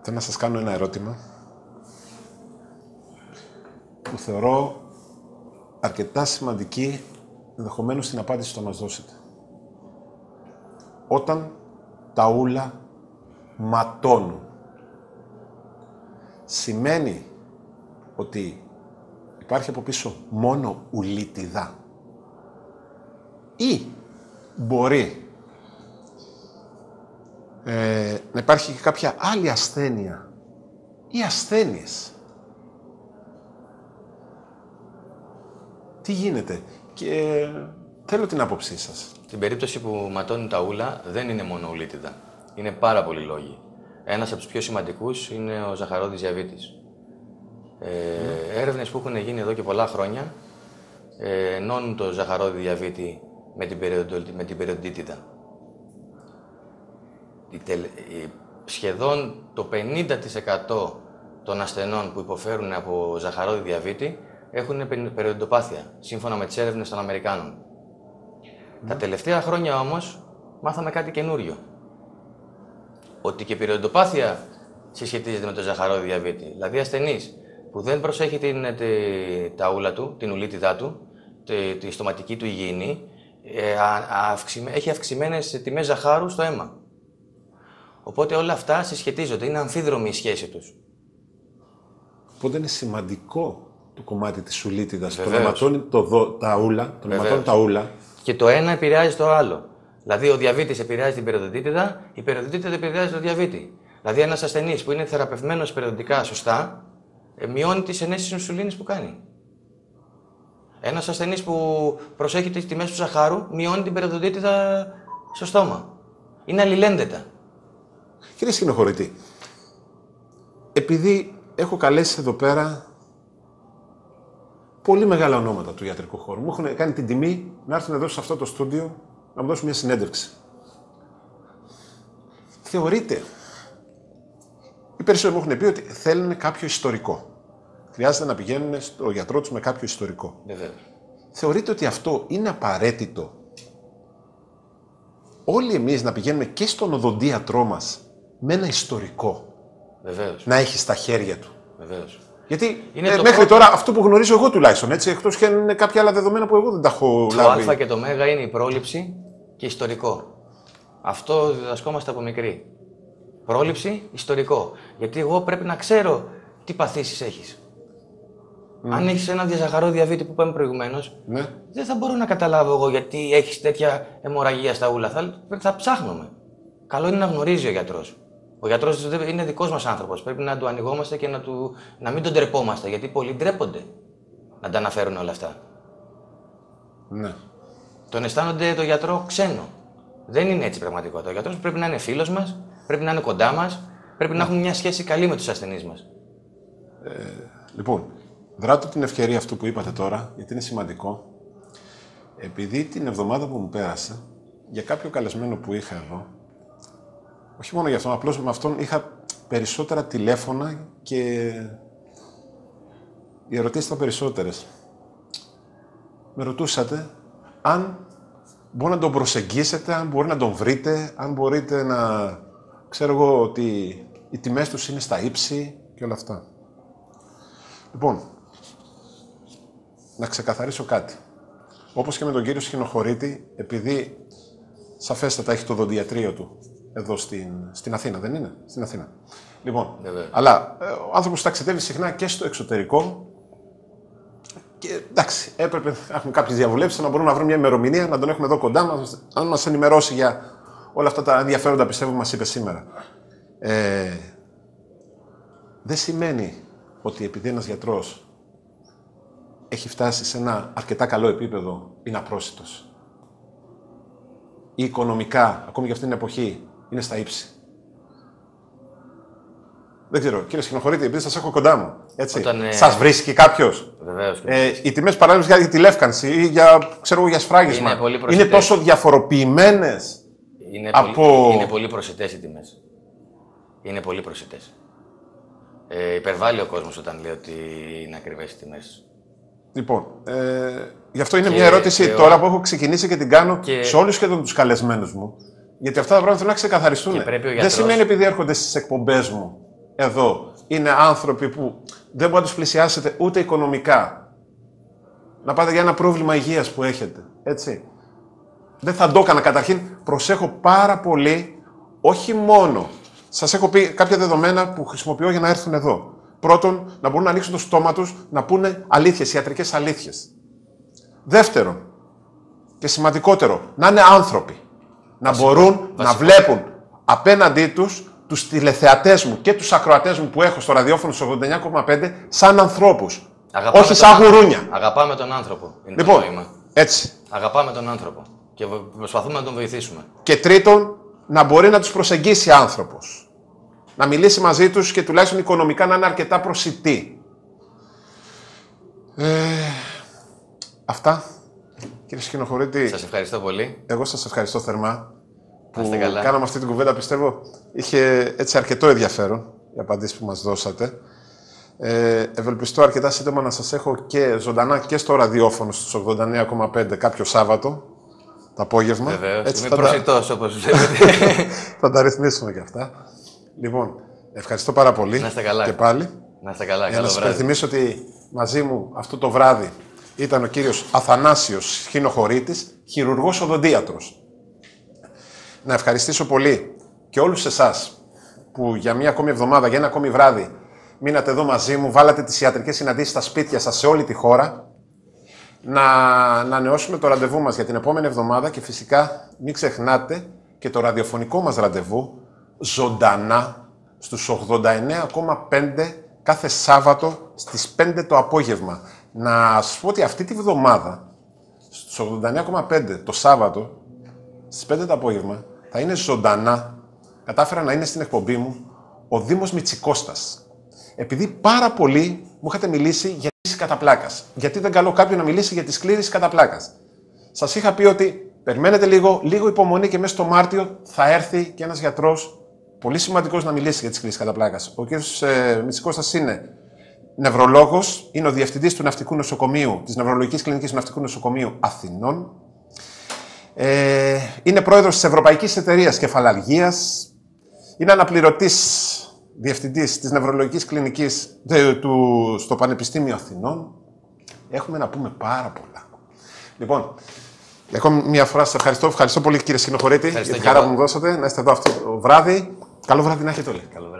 θέλω να σας κάνω ένα ερώτημα που θεωρώ αρκετά σημαντική ενδεχομένως στην απάντηση που θα μας δώσετε. Όταν τα ούλα ματώνουν, σημαίνει ότι υπάρχει από πίσω μόνο ουλίτιδα ή μπορεί ε, να υπάρχει και κάποια άλλη ασθένεια ή ασθένειες. Τι γίνεται; Και θέλω την άποψή σας. Στην περίπτωση που ματώνουν τα ούλα, δεν είναι μόνο ουλίτιδα. Είναι πάρα πολλοί λόγοι. Ένας από τους πιο σημαντικούς είναι ο ζαχαρόδης διαβήτης. Ε, Έρευνες που έχουν γίνει εδώ και πολλά χρόνια ε, ενώνουν το ζαχαρόδι διαβήτη με την, περιοντο- με την περιοντίτιδα. Η τελε- η- σχεδόν το 50% των ασθενών που υποφέρουν από ζαχαρόδι διαβήτη έχουν περιοδοντοπάθεια, σύμφωνα με τις έρευνες των Αμερικάνων. Τα τελευταία χρόνια όμως μάθαμε κάτι καινούριο. Ότι και η περιοδοντοπάθεια συσχετίζεται με το ζαχαρόδι διαβήτη. Δηλαδή, ασθενή που δεν προσέχει την, τη, τα ούλα του, την ουλίτιδά του, τη, τη στοματική του υγιεινή, ε, έχει αυξημένες τιμές ζαχάρου στο αίμα. Οπότε όλα αυτά συσχετίζονται, είναι αμφίδρομη η σχέση τους. Οπότε είναι σημαντικό το κομμάτι της ουλίτιδα. Το αιματώνει το τα ούλα, το αιματώνει τα ούλα. Και το ένα επηρεάζει το άλλο. Δηλαδή, ο διαβήτης επηρεάζει την περιοδοτήτηδα, η περιοδοτήτηδα επηρεάζει το διαβήτη. Δηλαδή, ένας ασθενής που είναι θεραπευμένος περιοδικά σωστά, ε, μειώνει τις ενέσεις ινσουλίνης που κάνει. Ένας ασθενής που προσέχει τις τιμές του ζαχάρου, μειώνει την περιοδοτήτηδα στο στόμα. Είναι αλληλένδετα. Κύριε Σκηνοχωρητή, επειδή έχω καλέσει εδώ πέρα πολύ μεγάλα ονόματα του ιατρικού χώρου. Μου έχουν κάνει την τιμή να έρθουν εδώ σε αυτό το στούντιο να μου δώσουν μια συνέντευξη. Θεωρείτε, οι περισσότεροι μου έχουν πει ότι θέλουν κάποιο ιστορικό. Χρειάζεται να πηγαίνουν στο γιατρό τους με κάποιο ιστορικό. Βεβαίως. Θεωρείτε ότι αυτό είναι απαραίτητο όλοι εμείς να πηγαίνουμε και στον οδοντίατρό μας με ένα ιστορικό. Βεβαίως. Να έχεις στα χέρια του. Βεβαίως. Γιατί ε, μέχρι πρώτο... τώρα αυτό που γνωρίζω εγώ τουλάχιστον, έτσι, εκτός και είναι κάποια άλλα δεδομένα που εγώ δεν τα έχω το λάβει. Το α και το μέγα είναι η πρόληψη και ιστορικό. Αυτό διδασκόμαστε από μικρή. Πρόληψη, ιστορικό. Γιατί εγώ πρέπει να ξέρω τι παθήσεις έχεις. Mm. Αν έχεις ένα διαζαχαρό διαβήτη που είπαμε προηγουμένως, ναι. δεν θα μπορώ να καταλάβω εγώ γιατί έχεις τέτοια αιμορραγία στα ούλα. Θα, θα ψάχνουμε. Καλό είναι να γνωρίζει ο γιατρός. Ο γιατρός είναι δικός μας άνθρωπος. Πρέπει να του ανοιγόμαστε και να, του, να μην τον τρεπόμαστε. Γιατί πολλοί ντρέπονται να τα αναφέρουν όλα αυτά. Ναι. Τον αισθάνονται το γιατρό ξένο. Δεν είναι έτσι πραγματικότητα. Ο γιατρός πρέπει να είναι φίλος μας, πρέπει να είναι κοντά μας, πρέπει να έχουμε μια σχέση καλή με τους ασθενείς μας. Ε, λοιπόν, δράτω την ευκαιρία αυτού που είπατε τώρα, γιατί είναι σημαντικό. Επειδή την εβδομάδα που μου πέρασε, για κάποιο καλεσμένο που είχα εδώ, όχι μόνο για αυτόν, απλώς με αυτόν είχα περισσότερα τηλέφωνα και οι ερωτήσεις ήταν περισσότερες. Με ρωτούσατε αν μπορεί να τον προσεγγίσετε, αν μπορεί να τον βρείτε, αν μπορείτε να... Ξέρω εγώ ότι οι τιμές τους είναι στα ύψη και όλα αυτά. Λοιπόν, να ξεκαθαρίσω κάτι. Όπως και με τον κύριο Σχηνοχωρίτη, επειδή σαφέστατα έχει το δοντιατρίο του εδώ στην, στην Αθήνα, δεν είναι; Στην Αθήνα. Λοιπόν, αλλά ε, ο άνθρωπος ταξιδεύει συχνά και στο εξωτερικό και εντάξει, έπρεπε να έχουμε κάποιες διαβουλεύσεις να μπορούμε να βρούμε μια ημερομηνία, να τον έχουμε εδώ κοντά μας, να μας ενημερώσει για όλα αυτά τα ενδιαφέροντα πιστεύω μας είπε σήμερα. Ε, δεν σημαίνει ότι επειδή ένας γιατρός έχει φτάσει σε ένα αρκετά καλό επίπεδο, είναι απρόσιτος. Ή οικονομικά, ακόμη και αυτή την εποχή, είναι στα ύψη. Δεν ξέρω, κύριε Σχηνοχωρίτη, επειδή σας έχω κοντά μου. Έτσι. Όταν, ε... Σας βρίσκει κάποιος; Βεβαίως. Ε, οι τιμές παράδειγμα για τη λεύκανση ή για, ξέρω, για σφράγισμα είναι, είναι τόσο διαφοροποιημένες. Είναι, από... πολύ, είναι πολύ προσιτές οι τιμές. Είναι πολύ προσιτές. Ε, υπερβάλλει ο κόσμος όταν λέει ότι είναι ακριβές οι τιμές. Λοιπόν, ε, γι' αυτό είναι και, μια ερώτηση τώρα που έχω ξεκινήσει και την κάνω και... σε όλους σχεδόν τους καλεσμένους μου. Γιατί αυτά τα πράγματα θέλουν να ξεκαθαριστούν. Γιατρός... Δεν σημαίνει επειδή έρχονται στις εκπομπές μου εδώ. Είναι άνθρωποι που δεν μπορείτε να τους πλησιάσετε ούτε οικονομικά. Να πάτε για ένα πρόβλημα υγείας που έχετε. Έτσι. Δεν θα το έκανα. Καταρχήν, προσέχω πάρα πολύ, όχι μόνο. Σας έχω πει κάποια δεδομένα που χρησιμοποιώ για να έρθουν εδώ. Πρώτον, να μπορούν να ανοίξουν το στόμα τους να πούνε αλήθειες, ιατρικές αλήθειες. Δεύτερον, και σημαντικότερο, να είναι άνθρωποι να μπορούν να βλέπουν απέναντί τους τους τηλεθεατές μου και τους ακροατές μου που έχω στο ραδιόφωνο στο 89,5 σαν ανθρώπους. Αγαπάμε όχι σαν γουρούνια. Αγαπάμε τον άνθρωπο. Είναι λοιπόν, το έτσι. Αγαπάμε τον άνθρωπο και προσπαθούμε να τον βοηθήσουμε. Και τρίτον, να μπορεί να τους προσεγγίσει άνθρωπος. Να μιλήσει μαζί τους και τουλάχιστον οικονομικά να είναι αρκετά προσιτή. Ε, αυτά. Κύριε Σκηνοχωρίτη. Σας ευχαριστώ πολύ. Εγώ σας ευχαριστώ θερμά. Που καλά. κάναμε αυτή την κουβέντα, πιστεύω, είχε έτσι αρκετό ενδιαφέρον η απαντήσεις που μας δώσατε. Ε, ευελπιστώ αρκετά σύντομα να σας έχω και ζωντανά και στο ραδιόφωνο στους 89,5 κάποιο Σάββατο το απόγευμα. Βεβαίως, είμαι προσιτός όπως βλέπετε. θα τα ρυθμίσουμε και αυτά. Λοιπόν, ευχαριστώ πάρα πολύ Να είστε καλά. και πάλι. Να είστε καλά, Για καλό να σας βράδυ. υπενθυμίσω ότι μαζί μου αυτό το βράδυ ήταν ο κύριος Αθανάσιος Σχοινοχωρήτης, χειρουργός οδοντίατρος. Να ευχαριστήσω πολύ και όλους εσάς που για μία ακόμη εβδομάδα, για ένα ακόμη βράδυ μείνατε εδώ μαζί μου, βάλατε τις ιατρικές συναντήσεις στα σπίτια σας σε όλη τη χώρα. Να, να ανανεώσουμε το ραντεβού μας για την επόμενη εβδομάδα και φυσικά μην ξεχνάτε και το ραδιοφωνικό μας ραντεβού ζωντανά στους 89,5 κάθε Σάββατο στις 5 το απόγευμα. Να σας πω ότι αυτή τη βδομάδα στους 89,5 το Σάββατο στις 5 το απόγευμα θα είναι ζωντανά, κατάφερα να είναι στην εκπομπή μου, ο Δήμος Μητσικώστας. Επειδή πάρα πολλοί μου είχατε μιλήσει για κλίση κατά πλάκας. Γιατί δεν καλώ κάποιον να μιλήσει για τη σκλήρηση κατά πλάκας. Σας είχα πει ότι περιμένετε λίγο, λίγο υπομονή και μέσα στο Μάρτιο θα έρθει και ένας γιατρός πολύ σημαντικός να μιλήσει για τη σκλήρηση κατά πλάκας. Ο κ. Ε, Μητσικώστας είναι νευρολόγος, είναι ο διευθυντής του Ναυτικού Νοσοκομείου, της Νευρολογικής Κλινικής του Ναυτικού Νοσοκομείου Αθηνών. Ε, είναι πρόεδρος της Ευρωπαϊκής Εταιρείας Κεφαλαργίας. Είναι αναπληρωτής διευθυντής της Νευρολογικής Κλινικής δε, του, στο Πανεπιστήμιο Αθηνών. Έχουμε να πούμε πάρα πολλά. Λοιπόν, ακόμα μια φορά σας ευχαριστώ. Ευχαριστώ πολύ κύριε Σκηνοχωρήτη για Ευχαριστώ τη και χαρά εγώ. που μου δώσατε. Να είστε εδώ αυτό το βράδυ. Καλό βράδυ να έχετε όλοι. Καλό βράδυ.